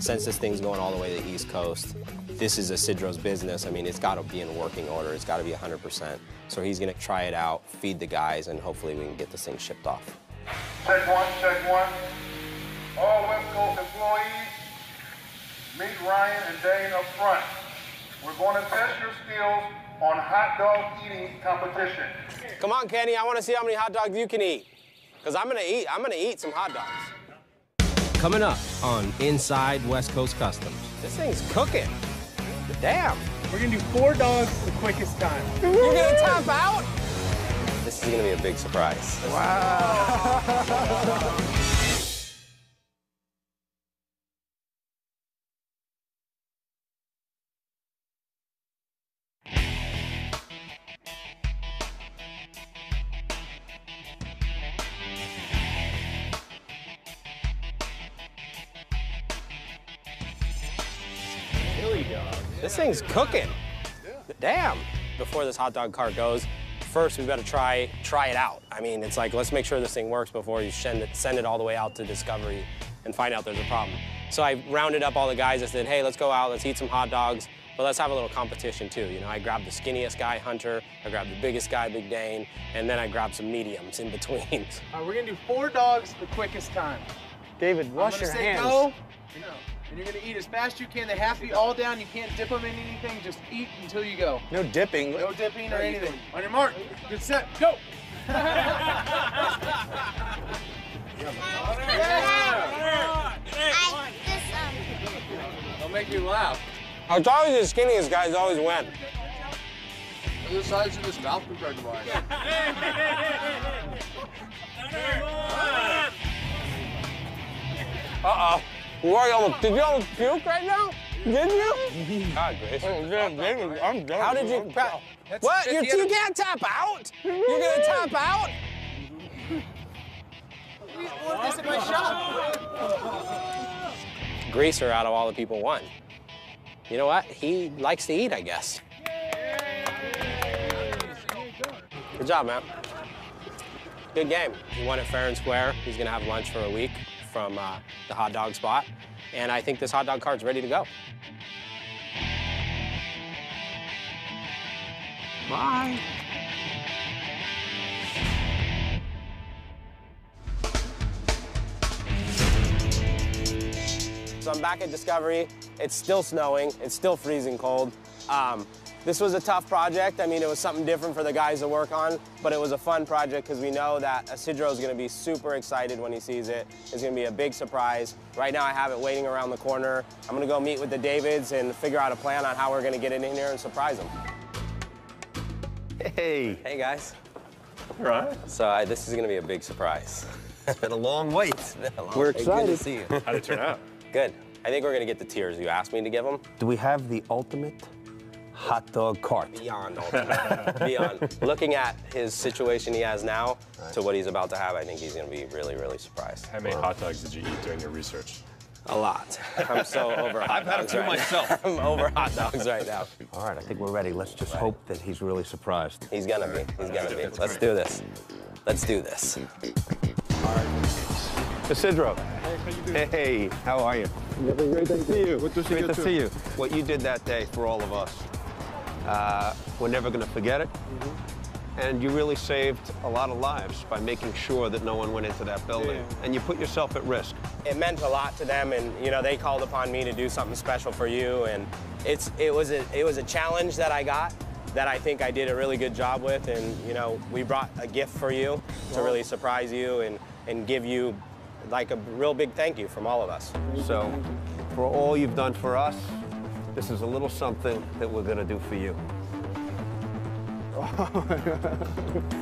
Since this thing's going all the way to the East Coast, this is Isidro's business. I mean, it's got to be in working order. It's got to be 100%. So he's going to try it out, feed the guys, and hopefully we can get this thing shipped off. Check one, check one. All West Coast employees, meet Ryan and Dane up front. We're going to test your skills on hot dog eating competition. Come on, Kenny. I want to see how many hot dogs you can eat. Because I'm going to eat. I'm going to eat some hot dogs. Coming up on Inside West Coast Customs. This thing's cooking. Damn. We're gonna do four dogs the quickest time. You're going to top out? This is going to be a big surprise. Chili This thing's cooking. Damn. Before this hot dog cart goes, first we better try try it out. I mean, it's like let's make sure this thing works before you send it send it all the way out to Discovery and find out there's a problem. So I rounded up all the guys. I said, hey, let's go out, let's eat some hot dogs, but let's have a little competition too. You know, I grabbed the skinniest guy, Hunter. I grabbed the biggest guy, Big Dane, and then I grabbed some mediums in between. All right, we're gonna do four dogs the quickest time. David, wash I'm your say hands. go, and you're gonna eat as fast as you can. They have to be all down. You can't dip them in anything. Just eat until you go. No dipping. No dipping or anything. On your mark, get set, go. I'll make you laugh. I thought the skinniest guys always win. The size of his mouth compared to mine. Uh-oh. Roy, almost, did you almost puke right now? Did you? God, Grace. Oh, I'm done. How did you... pa- What? You, you can't tap out? You're gonna tap out? This is my shot. Greaser out of all the people won. You know what? He likes to eat, I guess. Good job, man. Good game. He won it fair and square. He's gonna have lunch for a week from uh, the hot dog spot. And I think this hot dog cart's ready to go. Bye. So I'm back at Discovery. It's still snowing. It's still freezing cold. Um, this was a tough project. I mean, it was something different for the guys to work on, but it was a fun project because we know that Isidro is going to be super excited when he sees it. It's going to be a big surprise. Right now, I have it waiting around the corner. I'm going to go meet with the Davids and figure out a plan on how we're going to get it in here and surprise them. Hey. Hey, guys. Right. So uh, this is going to be a big surprise. It's been a long wait. We're Hey, excited good to see you. How'd it turn out? Good. I think we're going to get the tiers you asked me to give them. Do we have the ultimate hot dog cart? Beyond ultimate. Beyond. Looking at his situation he has now to what he's about to have, I think he's going to be really, really surprised. How many hot dogs did you eat during your research? A lot. I'm so over hot I've had a dogs few right myself. I'm over hot dogs right now. All right, I think we're ready. Let's just hope that he's really surprised. He's gonna be. He's gonna be. Let's do this. Let's do this. Isidro. Hey, how are you? Great to see you. Good to see Great you to too. see you. What you did that day for all of us, uh, we're never going to forget it. And you really saved a lot of lives by making sure that no one went into that building. Yeah. And you put yourself at risk. It meant a lot to them, and you know they called upon me to do something special for you, and it's it was a it was a challenge that I got that I think I did a really good job with, and you know we brought a gift for you to really surprise you and and give you like a real big thank you from all of us. So, for all you've done for us, this is a little something that we're going to do for you.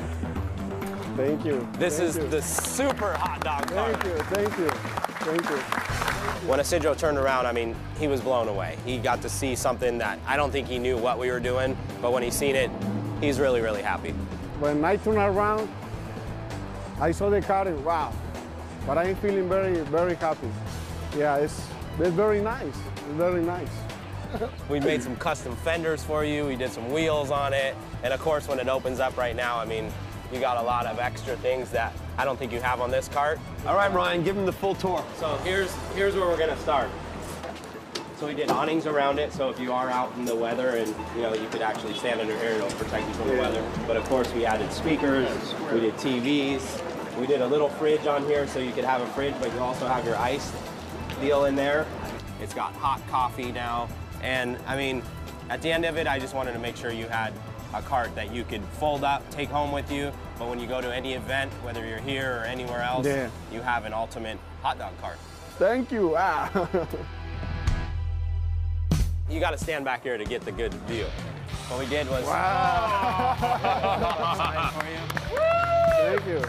Thank you. This Thank is you. the super hot dog cart. Thank you. Thank you. Thank you. When Isidro turned around, I mean, he was blown away. He got to see something that I don't think he knew what we were doing, but when he seen it, he's really, really happy. When I turned around, I saw the car and wow. But I'm feeling very, very happy. Yeah, it's, it's very nice. It's very nice. We made some custom fenders for you. We did some wheels on it. And of course, when it opens up right now, I mean, you got a lot of extra things that I don't think you have on this cart. All right, Ryan, give him the full tour. So here's, here's where we're gonna start. So we did awnings around it, so if you are out in the weather and you know you could actually stand under here and it'll protect you from the weather. But of course we added speakers, we did TVs, we did a little fridge on here so you could have a fridge, but you also have your ice deal in there. It's got hot coffee now, and I mean, at the end of it, I just wanted to make sure you had a cart that you could fold up, take home with you. But when you go to any event, whether you're here or anywhere else, Yeah. you have an ultimate hot dog cart. Thank you. Ah. You got to stand back here to get the good view. What we did was. Wow. Thank you.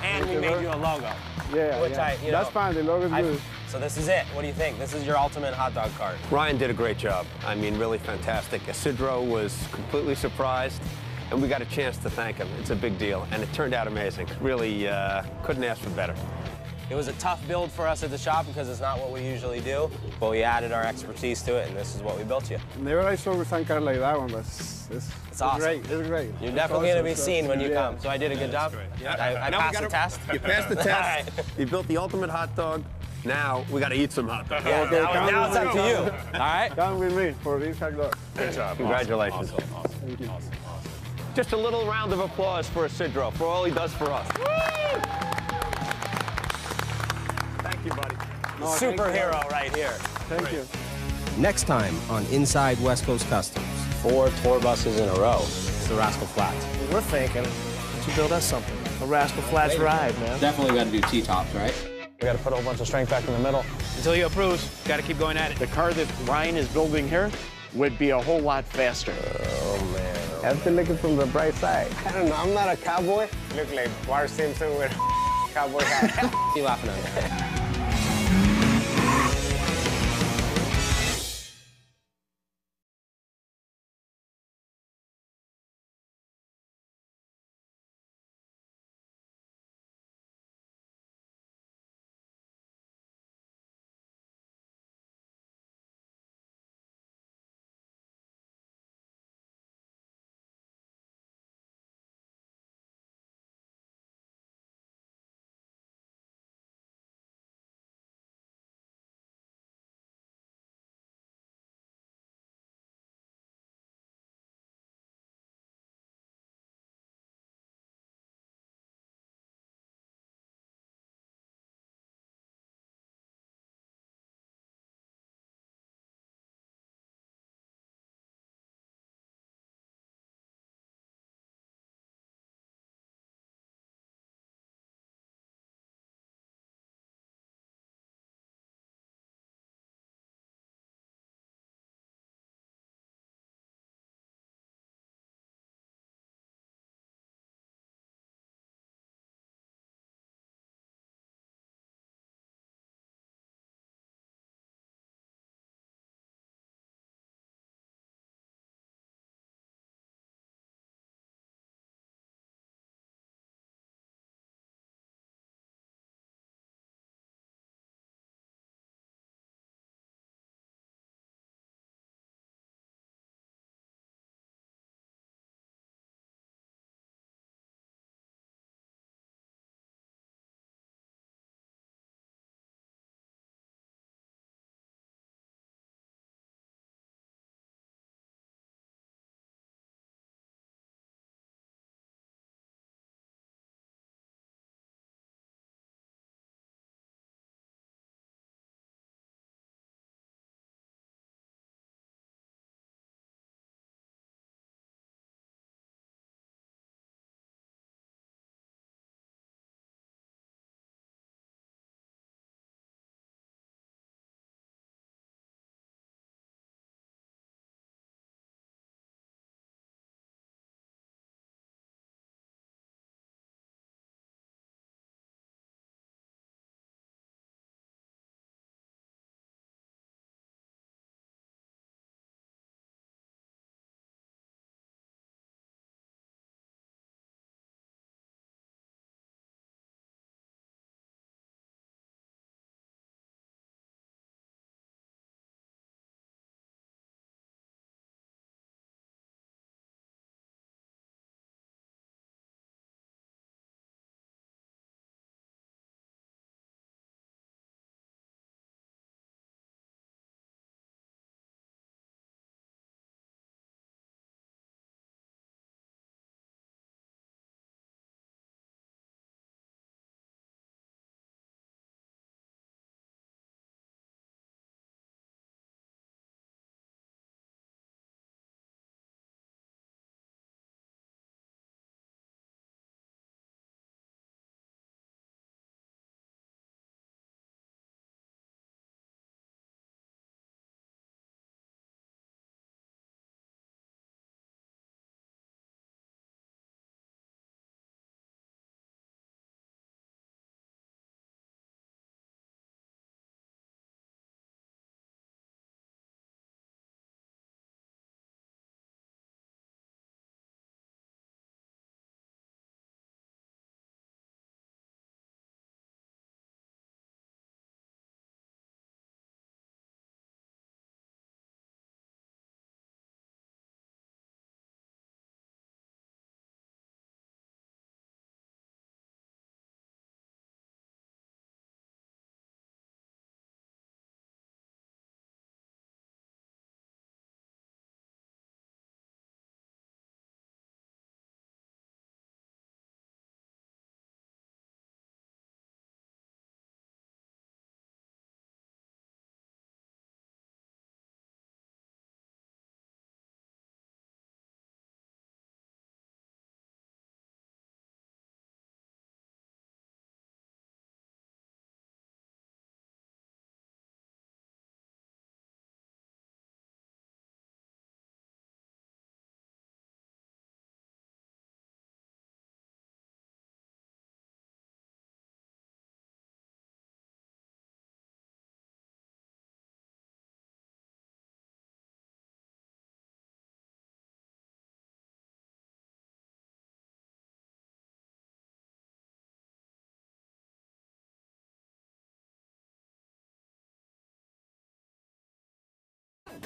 And we you made very- you a logo. Yeah, Which yeah. I, you That's know, fine. The logo's I- good. So this is it. What do you think? This is your ultimate hot dog cart. Ryan did a great job. I mean, really fantastic. Isidro was completely surprised, and we got a chance to thank him. It's a big deal, and it turned out amazing. Really uh, couldn't ask for better. It was a tough build for us at the shop because it's not what we usually do, but we added our expertise to it, and this is what we built you. Never I saw a car like that one, but it's, it's, it's awesome. great. It's great. You're It's definitely going to be seen when you Yeah. come. So I did a good job. Yeah. I, I passed gotta- the test. You passed the test. right. You built the ultimate hot dog. Now we got to eat some hot dogs. Yeah, Okay, now, now it's me, up to you. All right? Come with me for this hot dog. Good job. Congratulations. Awesome. Awesome. Thank you. Just a little round of applause for Isidro for all he does for us. Thank you, buddy. No, thank you. Superhero right here. Thank you. Next time on Inside West Coast Customs, four tour buses in a row. It's the Rascal Flat. We're thinking, that you build us something. A Rascal Flats ride, man. Definitely got to do T-tops, right? We got to put a whole bunch of strength back in the middle. Until he approves, got to keep going at it. The car that Ryan is building here would be a whole lot faster. Oh man, oh have to look it from the bright side. I don't know. I'm not a cowboy. Look like Bart Simpson with a cowboy hat. you laughing at that?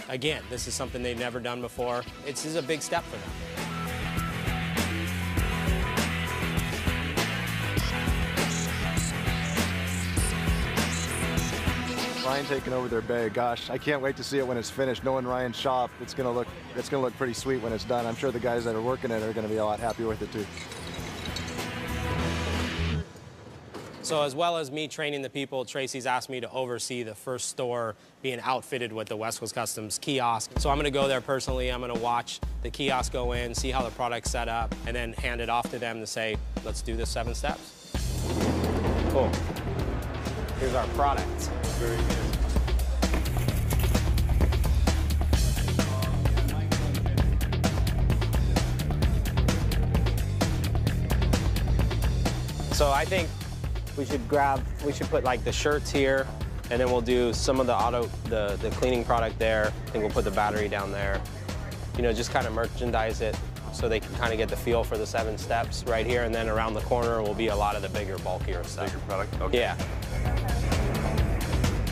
Again, this is something they've never done before. It's, is a big step for them. Ryan taking over their bay. Gosh, I can't wait to see it when it's finished. Knowing Ryan's shop, it's gonna look it's gonna look pretty sweet when it's done. I'm sure the guys that are working it are gonna be a lot happier with it too. So as well as me training the people, Tracy's asked me to oversee the first store being outfitted with the West Coast Customs kiosk. So I'm gonna go there personally, I'm gonna watch the kiosk go in, see how the product's set up, and then hand it off to them to say, let's do the seven steps. Cool. Here's our product. Very good. So I think we should grab, we should put like the shirts here, and then we'll do some of the auto, the, the cleaning product there. I think we'll put the battery down there. You know, just kind of merchandise it so they can kind of get the feel for the seven steps right here, and then around the corner will be a lot of the bigger, bulkier stuff. Bigger product, okay. Yeah.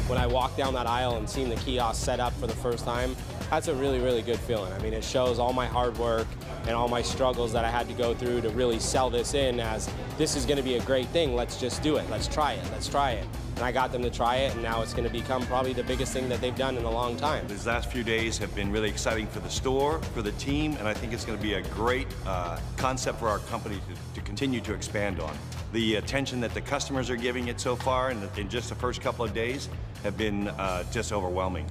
When I walked down that aisle and seen the kiosk set up for the first time, that's a really, really good feeling. I mean, it shows all my hard work and all my struggles that I had to go through to really sell this in as this is going to be a great thing. Let's just do it. Let's try it. Let's try it. And I got them to try it, and now it's going to become probably the biggest thing that they've done in a long time. These last few days have been really exciting for the store, for the team, and I think it's going to be a great uh, concept for our company to, to continue to expand on. The attention that the customers are giving it so far in, in just the first couple of days have been uh, just overwhelming.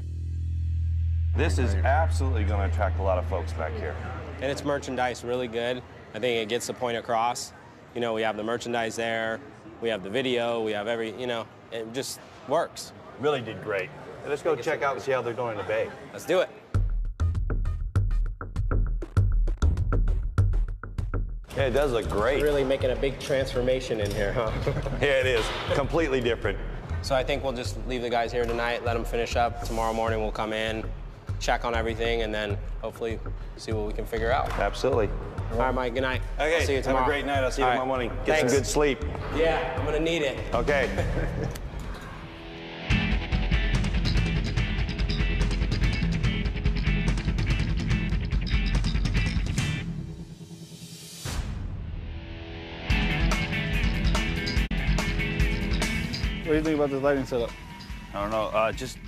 This is absolutely going to attract a lot of folks back here. And it's merchandise really good. I think it gets the point across. You know, we have the merchandise there, we have the video, we have every, you know, it just works. Really did great. let's go check out and see how they're doing in the bay. Let's do it. Yeah, it does look great. Really making a big transformation in here, huh? yeah, it is. Completely different. So I think we'll just leave the guys here tonight, let them finish up. Tomorrow morning we'll come in, check on everything, and then hopefully see what we can figure out. Absolutely. All right, Mike, good night. Okay, I'll see you tomorrow. have tomorrow. a great night. I'll see you All tomorrow right. morning. Get Thanks. some good sleep. Yeah, I'm gonna need it. Okay. What do you think about this lighting setup? I don't know. Uh, just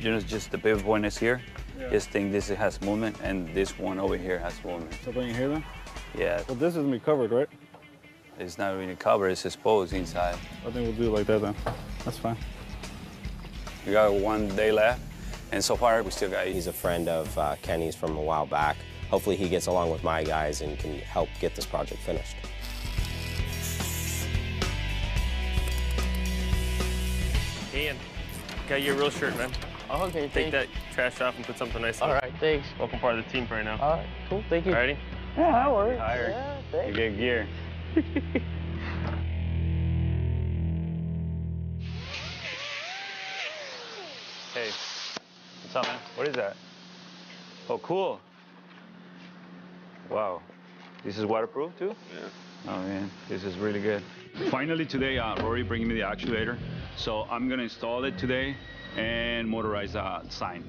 you know, just the pivot point is here. Yeah. Just think this has movement, and this one over here has movement. So bring it here then? Yeah. Well, this is gonna be covered, right? It's not really covered. It's exposed inside. I think we'll do it like that then. That's fine. We got one day left, and so far we still got. He's a friend of uh, Kenny's from a while back. Hopefully he gets along with my guys and can help get this project finished. Ian, got your real shirt, man. Oh, okay, Take thanks. that trash off and put something nice on All it. right, thanks. Welcome part of the team for right now. All right, cool. Thank you. Alrighty? Yeah, that works. Hired. Yeah, You thanks. get gear. hey, what's up, man? What is that? Oh, cool. Wow. This is waterproof too? Yeah. Oh man, this is really good. Finally today, uh, Rory bringing me the actuator. So I'm gonna install it today and motorize a sign.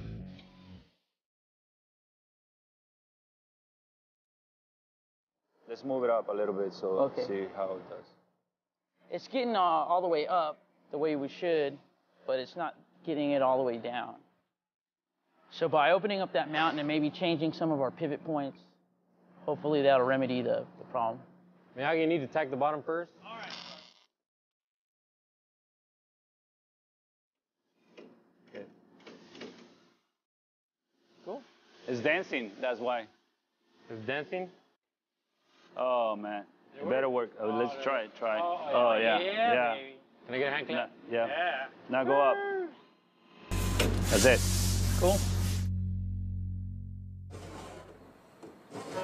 Let's move it up a little bit so Okay. see how it does. It's getting uh, all the way up the way we should, but it's not getting it all the way down. So by opening up that mountain and maybe changing some of our pivot points, hopefully that'll remedy the, the problem. Now you need to tack the bottom first. It's dancing, that's why. It's dancing? Oh man. It better work. Oh, let's oh, try it, try it. Oh, Oh, yeah. yeah. Yeah, Yeah. baby. Can I get a hand clap? Yeah. Yeah. Now go up. That's it. Cool.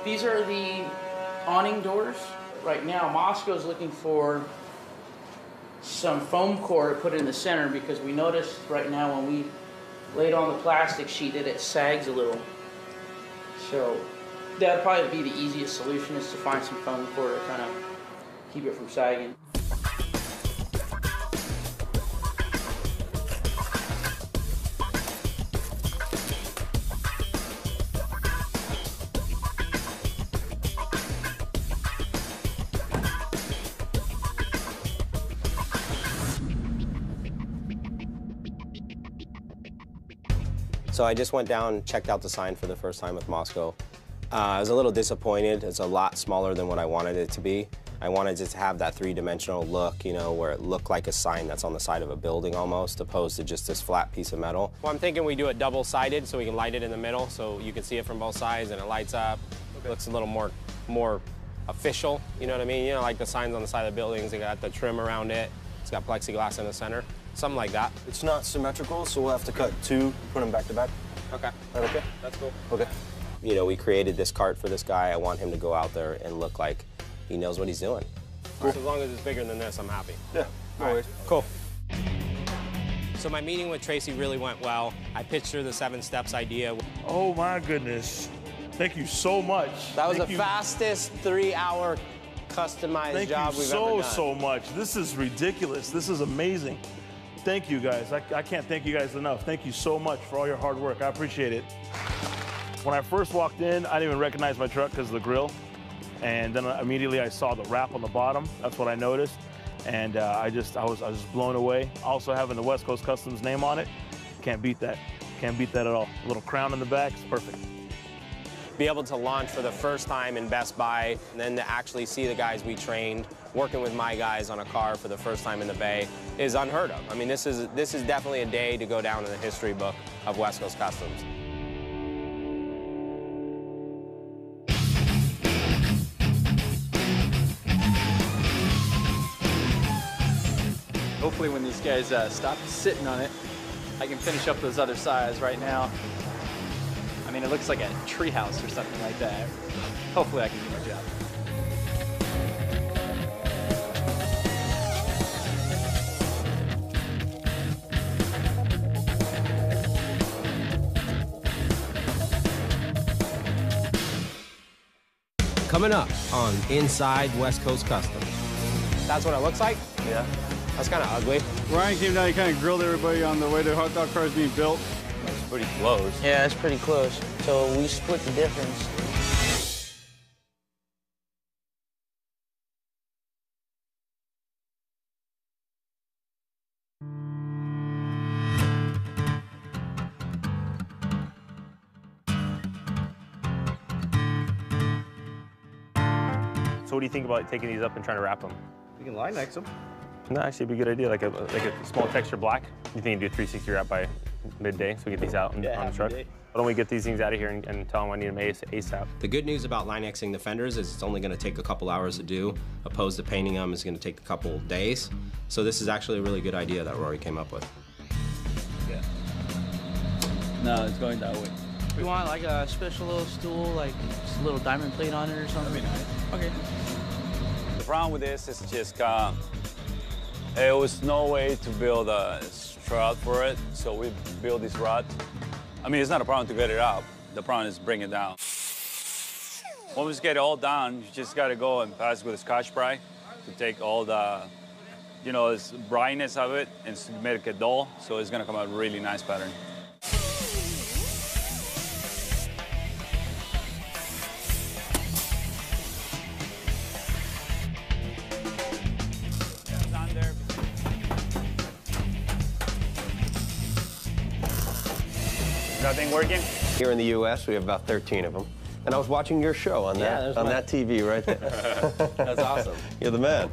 These are the awning doors. Right now, Moscow's looking for some foam core to put in the center because we noticed right now when we laid on the plastic sheet that it sags a little. So that'd probably be the easiest solution is to find some foam core to kind of keep it from sagging. So I just went down, checked out the sign for the first time with Moscow. Uh, I was a little disappointed. It's a lot smaller than what I wanted it to be. I wanted it to have that three-dimensional look, you know, where it looked like a sign that's on the side of a building almost, opposed to just this flat piece of metal. Well, I'm thinking we do it double-sided so we can light it in the middle so you can see it from both sides and it lights up. Looks a little more, more official, you know what I mean? You know, like the signs on the side of the buildings, they got the trim around it. It's got plexiglass in the center, something like that. It's not symmetrical, so we'll have to cut two, put them back to back. Okay. That okay? That's cool. Okay. You know, we created this cart for this guy. I want him to go out there and look like he knows what he's doing. So as long as it's bigger than this, I'm happy. Yeah, no All right. Cool. So my meeting with Tracy really went well. I pitched her the seven steps idea. Oh my goodness. Thank you so much. That was Thank the you. fastest three-hour customized Thank job you we've so, ever done. So, so much. This is ridiculous. This is amazing. Thank you guys. I, I can't thank you guys enough. Thank you so much for all your hard work. I appreciate it. When I first walked in, I didn't even recognize my truck because of the grill. And then immediately I saw the wrap on the bottom. That's what I noticed. And uh, I just, I was, I was blown away. Also having the West Coast Customs name on it, can't beat that. Can't beat that at all. A little crown in the back, it's perfect. Be able to launch for the first time in Best Buy, and then to actually see the guys we trained working with my guys on a car for the first time in the Bay is unheard of. I mean, this is this is definitely a day to go down in the history book of West Coast Customs. Hopefully when these guys uh, stop sitting on it, I can finish up those other sides right now. I mean, it looks like a treehouse or something like that. Hopefully I can do my job. Coming up on Inside West Coast Customs. That's what it looks like? Yeah. That's kind of ugly. Ryan came down and kind of grilled everybody on the way the hot dog cars being built. It's pretty close. Yeah, it's pretty close. So we split the difference. You think about taking these up and trying to wrap them? We can line next them. No, actually, it'd be a good idea, like a like a small texture black. You think you do a 360 wrap by midday, so we get these out on, Yeah, on the truck? midday. Why don't we get these things out of here and, and tell them I need them AS- ASAP? The good news about Line-Xing the fenders is it's only going to take a couple hours to do, opposed to painting them is going to take a couple days. So this is actually a really good idea that Rory came up with. Yeah. No, it's going that way. You want like a special little stool, like just a little diamond plate on it or something? Okay. Problem with this is just uh, there was no way to build a strut for it, so we built this rod. I mean, it's not a problem to get it up. The problem is bring it down. Once you get it all done, you just got to go and pass with a Scotch Brite to take all the, you know, this brightness of it and make it dull. So it's gonna come out really nice pattern. Thing working? Here in the U.S., we have about 13 of them. And I was watching your show on Yeah, that on my- that TV right there. That's awesome. You're the man.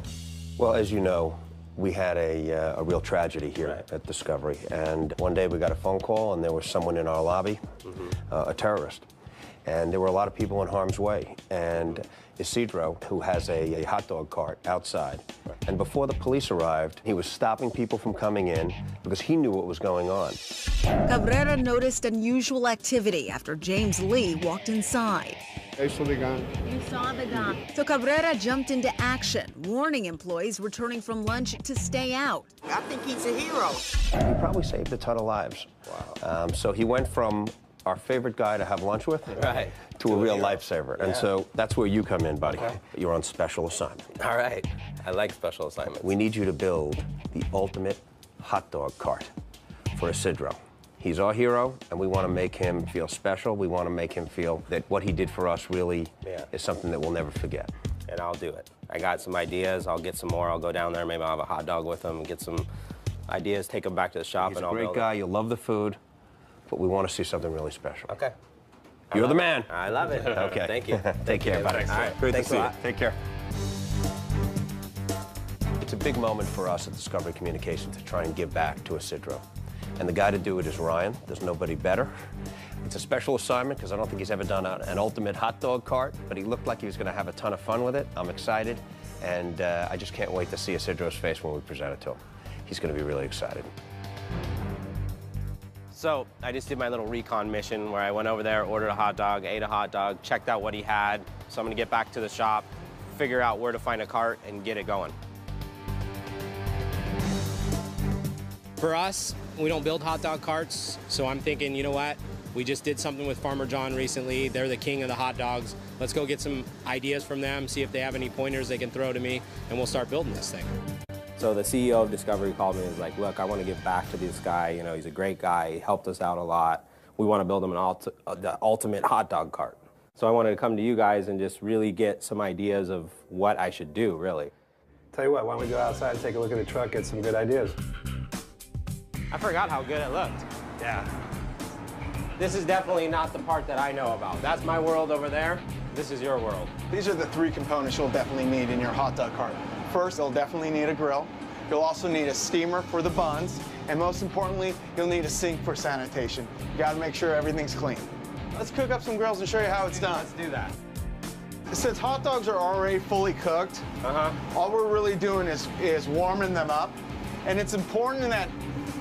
Well, as you know, we had a, uh, a real tragedy here at Discovery. And one day we got a phone call, and there was someone in our lobby, uh, a terrorist. And there were a lot of people in harm's way. And Isidro, who has a, a hot dog cart outside, and before the police arrived, he was stopping people from coming in because he knew what was going on. Cabrera noticed unusual activity after James Lee walked inside. I saw the gun. You saw the gun. So Cabrera jumped into action, warning employees returning from lunch to stay out. I think he's a hero. He probably saved a ton of lives. Wow. Um, so he went from our favorite guy to have lunch with Right. To a real lifesaver. And so that's where you come in, buddy. Okay. You're on special assignment. All right. I like special assignments. We need you to build the ultimate hot dog cart for Isidro. He's our hero, and we want to make him feel special. We want to make him feel that what he did for us really Yeah. is something that we'll never forget. and I'll do it. I got some ideas. I'll get some more. I'll go down there. Maybe I'll have a hot dog with him, and get some ideas. Take him back to the shop, He's and a I'll great build guy. It. You'll love the food. but we want to see something really special. Okay. You're the man. I love it. Okay. Thank you. Take care, buddy. All right. Great Thanks to see a you. lot. Take care. It's a big moment for us at Discovery Communications to try and give back to Isidro. And the guy to do it is Ryan. There's nobody better. It's a special assignment because I don't think he's ever done a- an ultimate hot dog cart, but he looked like he was going to have a ton of fun with it. I'm excited, and uh, I just can't wait to see Isidro's face when we present it to him. He's going to be really excited. So I just did my little recon mission where I went over there, ordered a hot dog, ate a hot dog, checked out what he had. So I'm gonna get back to the shop, figure out where to find a cart and get it going. For us, we don't build hot dog carts, so I'm thinking, you know what? We just did something with Farmer John recently. They're the king of the hot dogs. Let's go get some ideas from them, see if they have any pointers they can throw to me, and we'll start building this thing. So the CEO of Discovery called me and was like, look, I want to give back to this guy. You know, he's a great guy. He helped us out a lot. We want to build him an ult- uh, the ultimate hot dog cart. So I wanted to come to you guys and just really get some ideas of what I should do, really. Tell you what, why don't we go outside and take a look at the truck, get some good ideas. I forgot how good it looked. Yeah. This is definitely not the part that I know about. That's my world over there. This is your world. These are the three components you'll definitely need in your hot dog cart. First, you'll definitely need a grill. You'll also need a steamer for the buns. And most importantly, you'll need a sink for sanitation. You gotta make sure everything's clean. Let's cook up some grills and show you how it's done. Let's do that. Since hot dogs are already fully cooked, uh-huh. all we're really doing is, is warming them up. And it's important that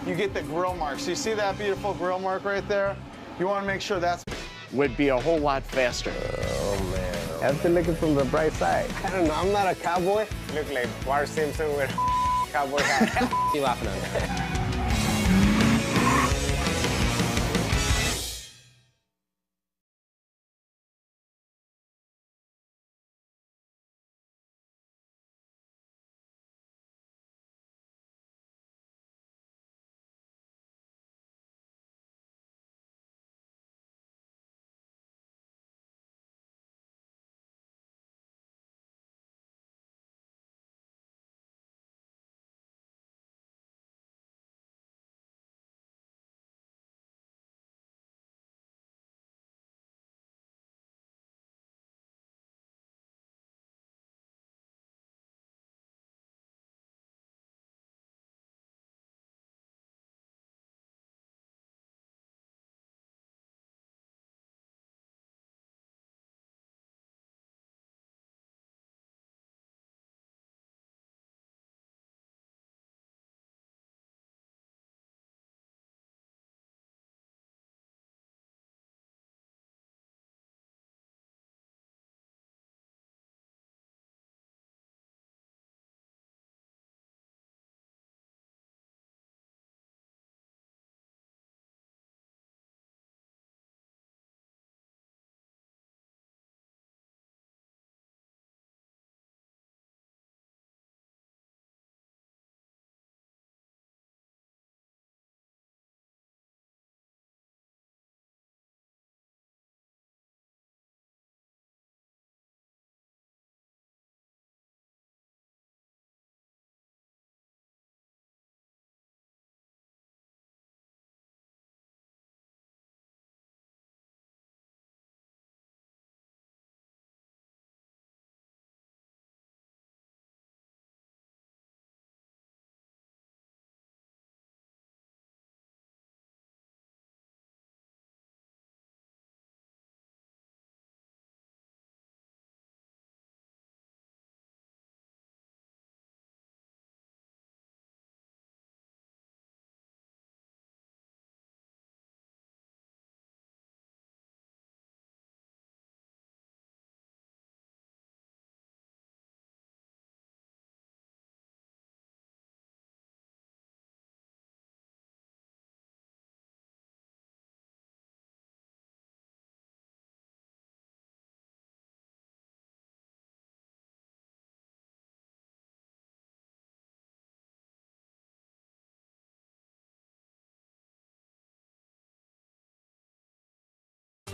you get the grill mark. So you see that beautiful grill mark right there? You wanna make sure that's would be a whole lot faster. Oh, man. I've been looking from the bright side. I don't know, I'm not a cowboy. Look like Bart Simpson with a cowboy hat. you laughing at me?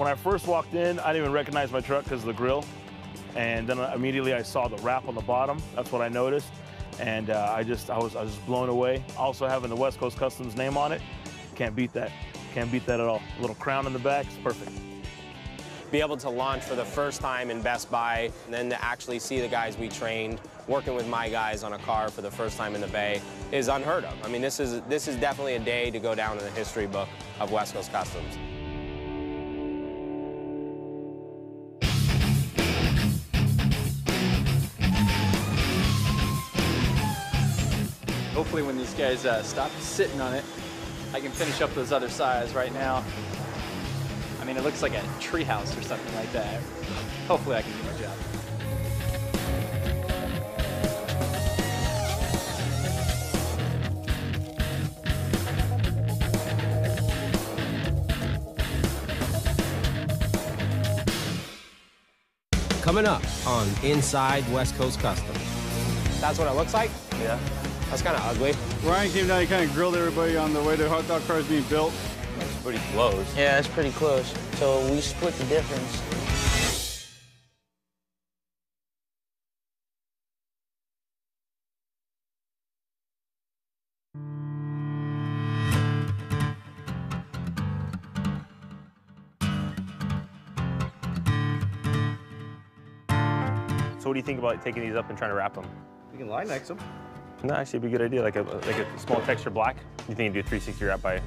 When I first walked in, I didn't even recognize my truck because of the grill. And then immediately I saw the wrap on the bottom. That's what I noticed. And uh, I just, I was, I was blown away. Also having the West Coast Customs name on it, can't beat that. Can't beat that at all. A little crown in the back, it's perfect. Be able to launch for the first time in Best Buy, and then to actually see the guys we trained working with my guys on a car for the first time in the Bay is unheard of. I mean, this is this is definitely a day to go down in the history book of West Coast Customs. Hopefully when these guys uh, stop sitting on it, I can finish up those other sides right now. I mean, it looks like a treehouse or something like that. Hopefully I can do my job. Coming up on Inside West Coast Customs. That's what it looks like? Yeah. That's kind of ugly. Ryan came down, he kind of grilled everybody on the way the hot dog car is being built. It's pretty close. Yeah, it's pretty close. So we split the difference. So what do you think about taking these up and trying to wrap them? We can Line-X them. No, actually, it'd be a good idea, like a like a small texture black. You think you do 360 wrap by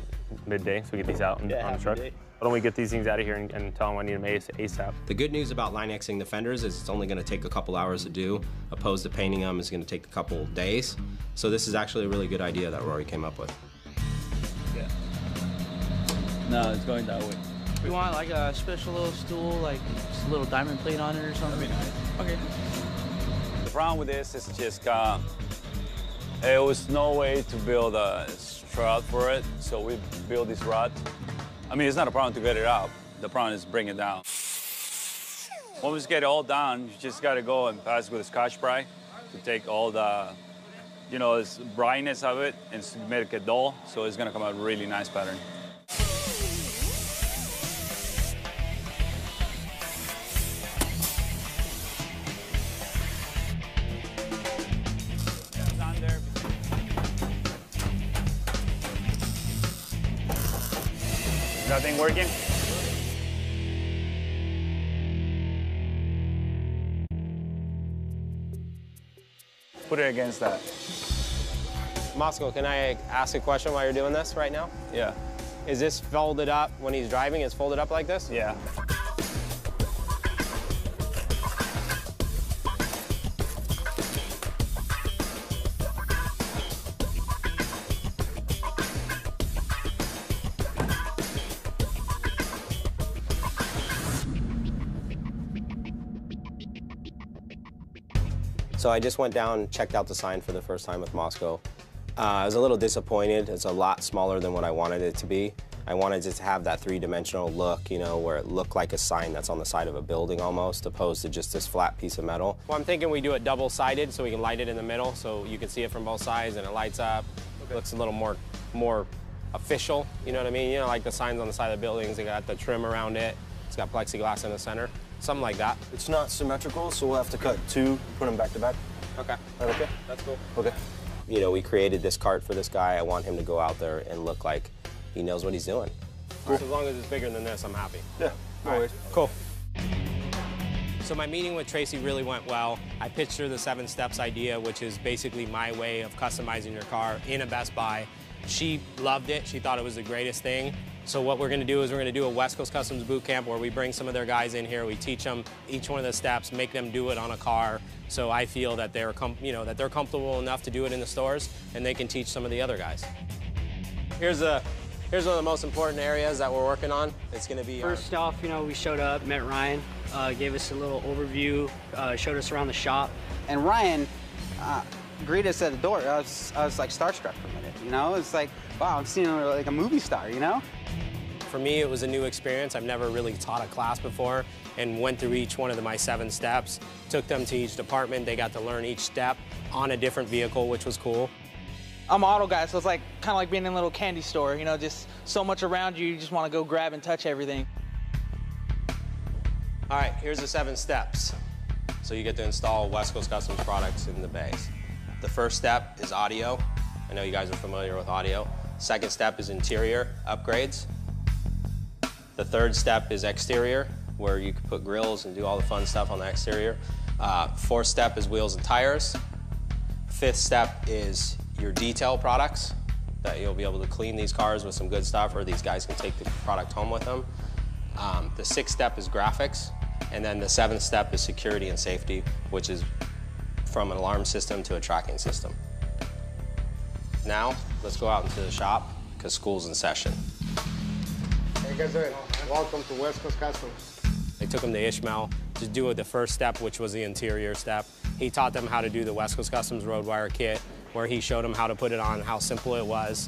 midday, so we get these out on, Yeah, on the truck? midday. Why don't we get these things out of here and, and tell them I need them AS- ASAP? The good news about Line-Xing the fenders is it's only going to take a couple hours to do, opposed to painting them is going to take a couple days. So this is actually a really good idea that Rory came up with. Yeah. No, it's going that way. You want like a special little stool, like just a little diamond plate on it or something? Okay. The problem with this is just uh, there was no way to build a strut for it, so we built this rod. I mean, it's not a problem to get it up. The problem is bring it down. Once we get it all down, you just got to go and pass with a Scotch Brite to take all the, you know, this brightness of it and make it dull. So it's gonna come out really nice pattern. That thing working? Put it against that. Moscow, can I ask a question while you're doing this right now? Yeah. Is this folded up when he's driving? It's folded up like this? Yeah. So I just went down, checked out the sign for the first time with Moscow. Uh, I was a little disappointed. It's a lot smaller than what I wanted it to be. I wanted it to have that three-dimensional look, you know, where it looked like a sign that's on the side of a building almost, opposed to just this flat piece of metal. Well, I'm thinking we do it double-sided so we can light it in the middle so you can see it from both sides and it lights up. Looks a little more, more official, you know what I mean? You know, like the signs on the side of the buildings, they got the trim around it. It's got plexiglass in the center, something like that. It's not symmetrical, so we'll have to cut two, put them back to back. Okay. That okay? That's cool. Okay. You know, we created this cart for this guy. I want him to go out there and look like he knows what he's doing. So as long as it's bigger than this, I'm happy. Yeah, no All right. Cool. So my meeting with Tracy really went well. I pitched her the seven steps idea, which is basically my way of customizing your car in a Best Buy. She loved it. She thought it was the greatest thing. So what we're gonna do is we're gonna do a West Coast Customs boot camp where we bring some of their guys in here. We teach them each one of the steps, make them do it on a car. So I feel that they're, com- you know, that they're comfortable enough to do it in the stores, and they can teach some of the other guys. Here's a, here's one of the most important areas that we're working on. It's gonna be our- First off, you know, we showed up, met Ryan, uh, gave us a little overview, uh, showed us around the shop. And Ryan uh, greeted us at the door. I was, I was like starstruck for a minute, you know? It's like, wow, I'm seeing like a movie star, you know? For me, it was a new experience. I've never really taught a class before and went through each one of the, my seven steps, took them to each department. They got to learn each step on a different vehicle, which was cool. I'm an auto guy, so it's like kind of like being in a little candy store. You know, just so much around you, you just want to go grab and touch everything. All right, here's the seven steps. So you get to install West Coast Customs products in the bays. The first step is audio. I know you guys are familiar with audio. Second step is interior upgrades. The third step is exterior, where you can put grills and do all the fun stuff on the exterior. Uh, fourth step is wheels and tires. Fifth step is your detail products that you'll be able to clean these cars with some good stuff or these guys can take the product home with them. Um, the sixth step is graphics. And then the seventh step is security and safety, which is from an alarm system to a tracking system. Now, let's go out into the shop because school's in session. Hey guys, welcome to West Coast Customs. They took him to Ishmael to do the first step, which was the interior step. He taught them how to do the West Coast Customs road wire kit, where he showed them how to put it on, how simple it was.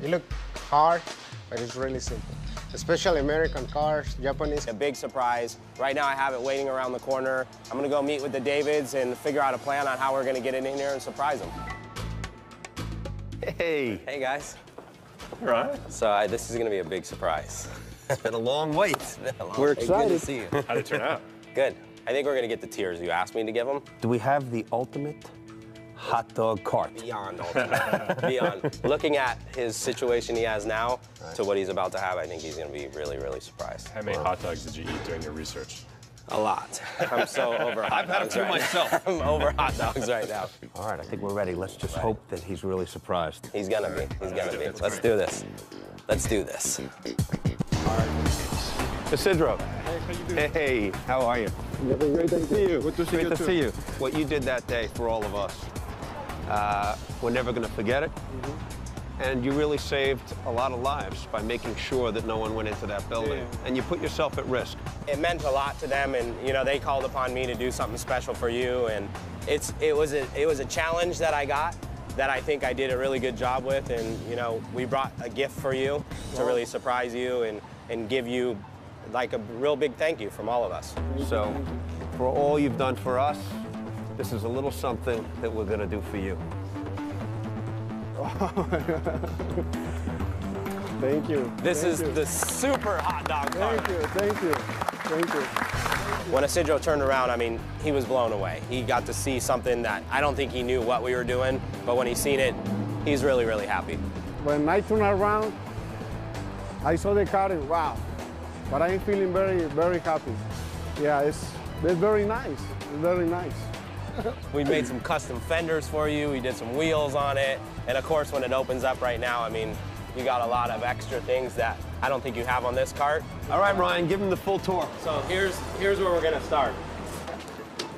It looked hard, but it's really simple. Especially American cars, Japanese. A big surprise. Right now I have it waiting around the corner. I'm gonna go meet with the Davids and figure out a plan on how we're gonna get it in here and surprise them. Hey. Hey guys. Right. So uh, this is gonna be a big surprise. It's been a long wait. We're Hey, good excited to to see you. How'd it turn out? Good. I think we're gonna get the tiers you asked me to give them. Do we have the ultimate hot dog cart? Beyond ultimate. Beyond. Looking at his situation he has now to what he's about to have, I think he's gonna be really, really surprised. How many hot dogs did you eat during your research? A lot. I'm so over hot I've had a dogs few right myself. I'm over hot dogs right now. All right, I think we're ready. Let's just hope that he's really surprised. He's gonna be. He's gonna be. Let's do this. Let's do this. Isidro. Hey, how are you? Great to see you. Good to see Great you to too. see you. What you did that day for all of us, uh, we're never going to forget it. And you really saved a lot of lives by making sure that no one went into that building. And you put yourself at risk. It meant a lot to them, and you know they called upon me to do something special for you, and it's it was a it was a challenge that I got that I think I did a really good job with, and you know we brought a gift for you to really surprise you and and give you like a real big thank you from all of us. So, for all you've done for us, this is a little something that we're going to do for you. Thank you. This Thank is you. the super hot dog cart. Thank you. Thank you. Thank you. When Isidro turned around, I mean, he was blown away. He got to see something that I don't think he knew what we were doing, but when he seen it, he's really, really happy. When I turn around, I saw the car and wow. But I'm feeling very, very happy. Yeah, it's, it's very nice. It's very nice. We made some custom fenders for you. We did some wheels on it. And of course, when it opens up right now, I mean, you got a lot of extra things that I don't think you have on this cart. All right, Ryan, give him the full tour. So here's, here's where we're gonna start.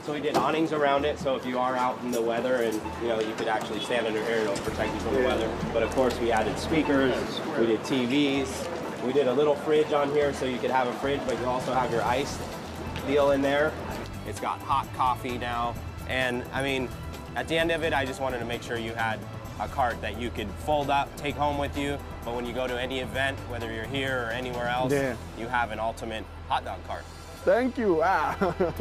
So we did awnings around it, so if you are out in the weather and you know you could actually stand under here, it'll protect you from the weather. But of course we added speakers, we did TVs, we did a little fridge on here so you could have a fridge, but you also have your ice deal in there. It's got hot coffee now, and I mean, at the end of it, I just wanted to make sure you had a cart that you could fold up, take home with you. But when you go to any event, whether you're here or anywhere else, Yeah. you have an ultimate hot dog cart. Thank you. Ah.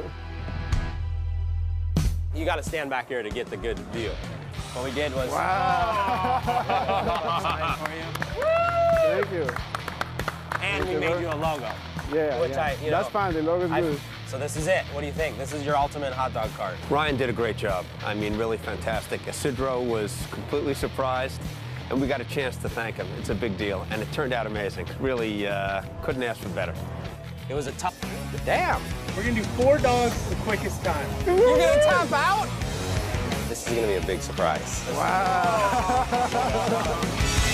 You got to stand back here to get the good view. What we did was. Wow. Thank you. And Thank we you, made Lord. you a logo. Yeah, Which yeah. I, you That's know, fine. The logo's I- good. So this is it. What do you think? This is your ultimate hot dog cart. Ryan did a great job. I mean, really fantastic. Isidro was completely surprised, and we got a chance to thank him. It's a big deal, and it turned out amazing. Really uh, couldn't ask for better. It was a tough. Damn. We're gonna do four dogs the quickest time. You're gonna tap out? This is gonna be a big surprise. Chili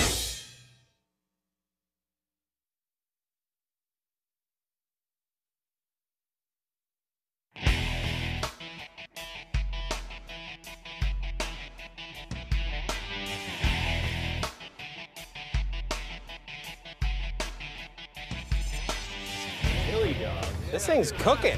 This thing's cooking.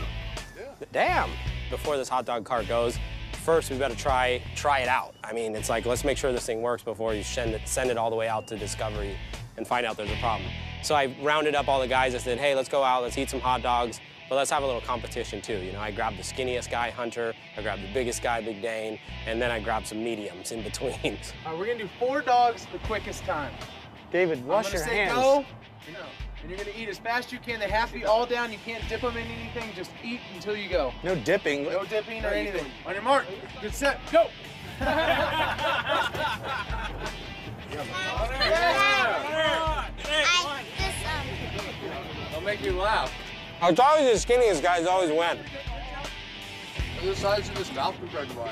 Damn. Before this hot dog cart goes, first we better try try it out. I mean, it's like let's make sure this thing works before you send it send it all the way out to Discovery and find out there's a problem. So I rounded up all the guys. I said, hey, let's go out, let's eat some hot dogs, but let's have a little competition too. You know, I grabbed the skinniest guy, Hunter. I grabbed the biggest guy, Big Dane, and then I grabbed some mediums in between. All right, we're gonna do four dogs the quickest time. David, wash I'm your say hands. go, and you're gonna eat as fast as you can. They have to be all down. You can't dip them in anything. Just eat until you go. No dipping. No dipping or anything. On your mark, get set, go. I'll make you laugh. It's always the skinniest guys always win. Look at the size of this mouth compared to mine.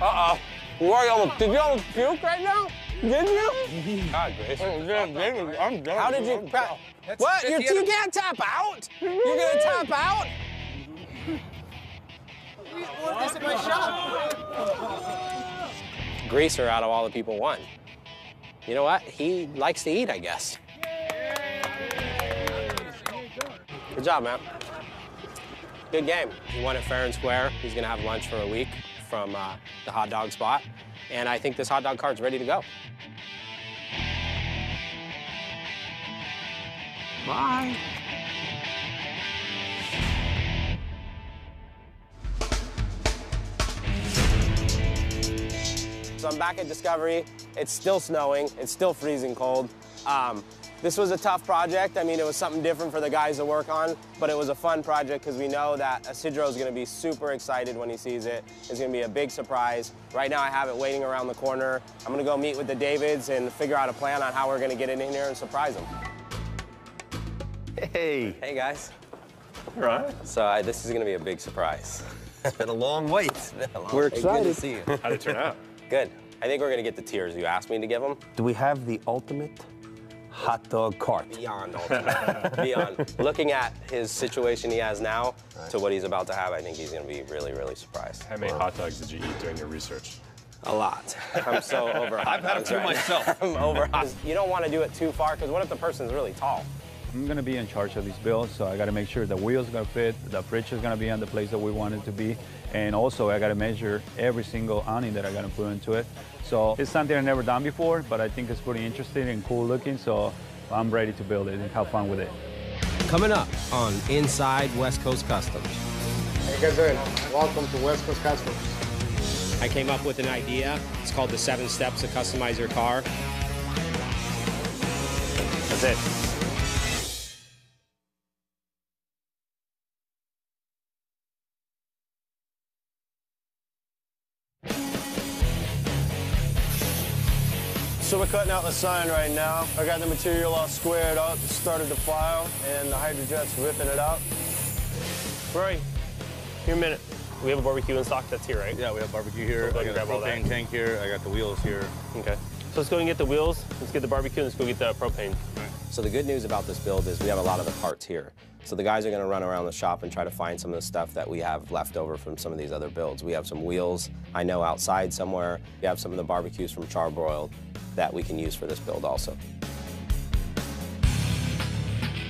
Uh-oh. Roy almost, did you almost puke right now? Did you? God, Grace. Oh, I'm done. How did you, That's what? You, 50 you can't tap out? You're gonna tap out? This is my shot. Greaser out of all the people won. You know what? He likes to eat, I guess. Good job, man. Good game. He won it fair and square. He's gonna have lunch for a week from uh, the hot dog spot. And I think this hot dog cart's ready to go. Bye. So I'm back at Discovery. It's still snowing. It's still freezing cold. Um, this was a tough project. I mean, it was something different for the guys to work on, but it was a fun project because we know that Isidro is going to be super excited when he sees it. It's going to be a big surprise. Right now, I have it waiting around the corner. I'm going to go meet with the Davids and figure out a plan on how we're going to get it in here and surprise them. Hey. Hey, guys. Right. So uh, this is going to be a big surprise. It's been a long wait. We're excited. Good to see you. How'd it turn out? Good. I think we're going to get the tiers you asked me to give them. Do we have the ultimate hot dog cart? Beyond ultimate. Beyond. Looking at his situation he has now to what he's about to have, I think he's going to be really, really surprised. How many hot dogs did you eat during your research? A lot. I'm so over I've had a dogs few right myself. I'm over hot. You don't want to do it too far because what if the person's really tall? I'm gonna be in charge of these builds, so I gotta make sure the wheels gonna fit, the fridge is gonna be in the place that we want it to be, and also I gotta measure every single awning that I gotta put into it. So it's something I've never done before, but I think it's pretty interesting and cool looking, so I'm ready to build it and have fun with it. Coming up on Inside West Coast Customs. How you guys doing? Welcome to West Coast Customs. I came up with an idea. It's called the seven steps to customize your car. That's it. Cutting out the sign right now. I got the material all squared up, started the file, and the hydrojet's ripping it out. Rory, here a minute. We have a barbecue in stock that's here, right? Yeah, we have barbecue here. So I got a grab all propane tank here. I got the wheels here. Okay. So let's go and get the wheels. Let's get the barbecue. And let's go get the propane. So the good news about this build is we have a lot of the parts here. So the guys are going to run around the shop and try to find some of the stuff that we have left over from some of these other builds. We have some wheels, I know, outside somewhere. We have some of the barbecues from Charbroiled that we can use for this build also.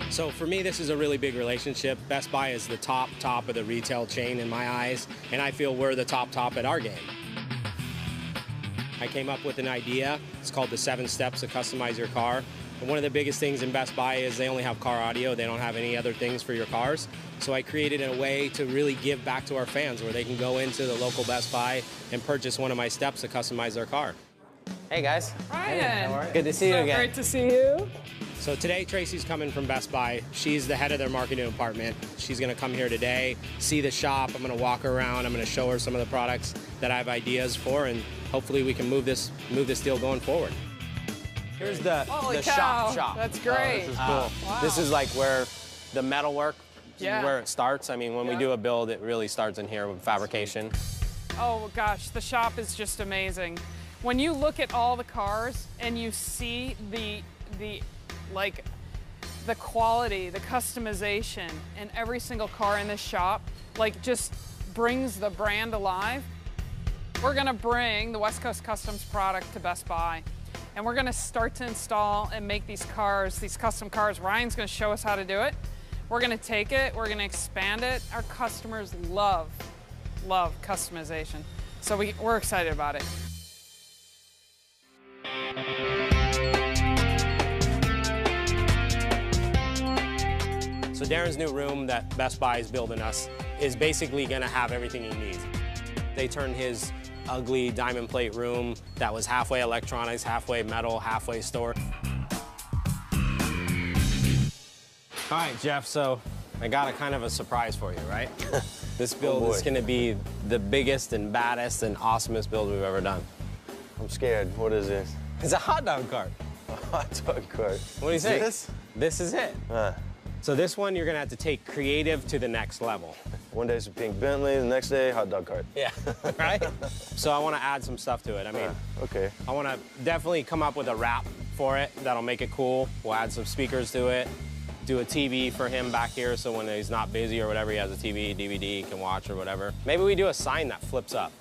So for me, this is a really big relationship. Best Buy is the top, top of the retail chain in my eyes, and I feel we're the top, top at our game. I came up with an idea. It's called the seven steps to customize your car. And one of the biggest things in Best Buy is they only have car audio. They don't have any other things for your cars. So I created a way to really give back to our fans where they can go into the local Best Buy and purchase one of my steps to customize their car. Hey guys. Ryan. Good to see you So again. Great to see you. So today Tracy's coming from Best Buy. She's the head of their marketing department. She's gonna come here today, see the shop. I'm gonna walk around. I'm gonna show her some of the products that I have ideas for, and hopefully we can move this move this deal going forward. Here's the, Holy the shop shop. That's oh, great. this is Wow. Uh, this is like where the metal work, Yeah. where it starts. I mean, when we do a build, it really starts in here with fabrication. Oh gosh, the shop is just amazing. When you look at all the cars and you see the the like the quality, the customization in every single car in this shop, like just brings the brand alive. We're gonna bring the West Coast Customs product to Best Buy. And we're gonna start to install and make these cars, these custom cars. Ryan's gonna show us how to do it. We're gonna take it, we're gonna expand it. Our customers love, love customization. So we, we're excited about it. So Darren's new room that Best Buy is building us is basically gonna have everything he needs. They turned his ugly diamond plate room that was halfway electronics, halfway metal, halfway store. All right, Jeff, so I got a kind of a surprise for you, right? this build boy. is gonna be the biggest and baddest and awesomest build we've ever done. I'm scared. What is this? It's a hot dog cart. A hot dog cart. What do you think? This? This is it. Uh, So this one, you're gonna have to take creative to the next level. one day it's a pink Bentley, the next day hot dog cart. Yeah, right? so I wanna add some stuff to it. I mean, ah, okay. I wanna definitely come up with a wrap for it that'll make it cool. We'll add some speakers to it, do a TV for him back here so when he's not busy or whatever, he has a TV, DVD he can watch or whatever. Maybe we do a sign that flips up.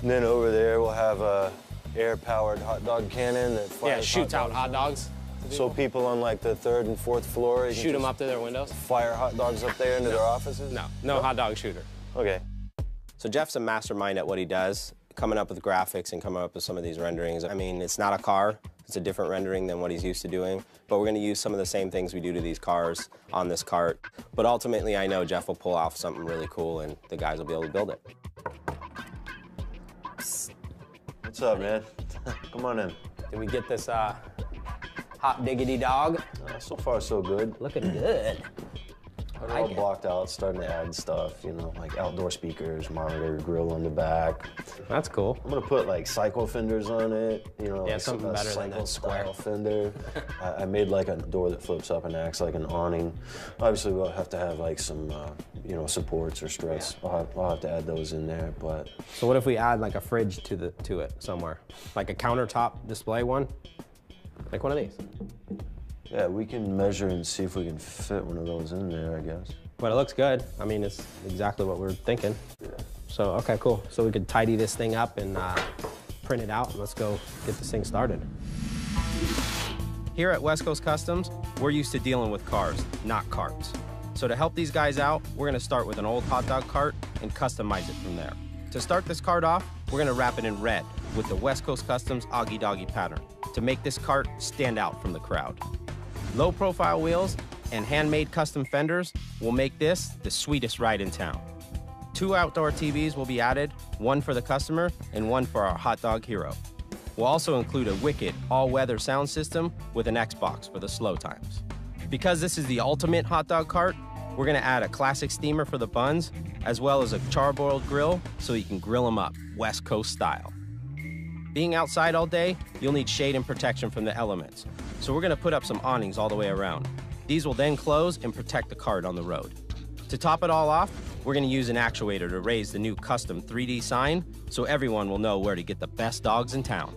And then over there we'll have a air-powered hot dog cannon that fires Yeah, shoots hot out hot dogs. So people on like the third and fourth floor you Shoot them up to their windows? Fire hot dogs up there into their offices? No, no hot dog shooter. Okay. So Jeff's a mastermind at what he does, coming up with graphics and coming up with some of these renderings. I mean, it's not a car. It's a different rendering than what he's used to doing, but we're gonna use some of the same things we do to these cars on this cart. But ultimately, I know Jeff will pull off something really cool and the guys will be able to build it. What's up, man? Come on in. Did we get this uh, hot diggity dog? Uh, so far, so good. Looking good. They're all blocked out, starting to add stuff, you know, like outdoor speakers, monitor, grill on the back. That's cool. I'm gonna put like cycle fenders on it, you know, Yeah, like something a better than that square. fender. I, I made like a door that flips up and acts like an awning. Obviously, we'll have to have like some, uh, you know, supports or struts. I'll, have, I'll have to add those in there, but So what if we add like a fridge to the to it somewhere, like a countertop display one, like one of these? yeah, we can measure and see if we can fit one of those in there, I guess. But it looks good. I mean, it's exactly what we're thinking. So, okay, cool. So we could tidy this thing up and uh, print it out and let's go get this thing started. Here at West Coast Customs, we're used to dealing with cars, not carts. So to help these guys out, we're gonna start with an old hot dog cart and customize it from there. To start this cart off, we're gonna wrap it in red with the West Coast Customs Augie Doggy pattern to make this cart stand out from the crowd. Low profile wheels and handmade custom fenders will make this the sweetest ride in town. Two outdoor TVs will be added, one for the customer and one for our hot dog hero. We'll also include a wicked all-weather sound system with an Xbox for the slow times. Because this is the ultimate hot dog cart, we're gonna add a classic steamer for the buns, as well as a charbroiled grill so you can grill them up West Coast style. Being outside all day, you'll need shade and protection from the elements. So we're gonna put up some awnings all the way around. These will then close and protect the cart on the road. To top it all off, we're gonna use an actuator to raise the new custom 3D sign so everyone will know where to get the best dogs in town.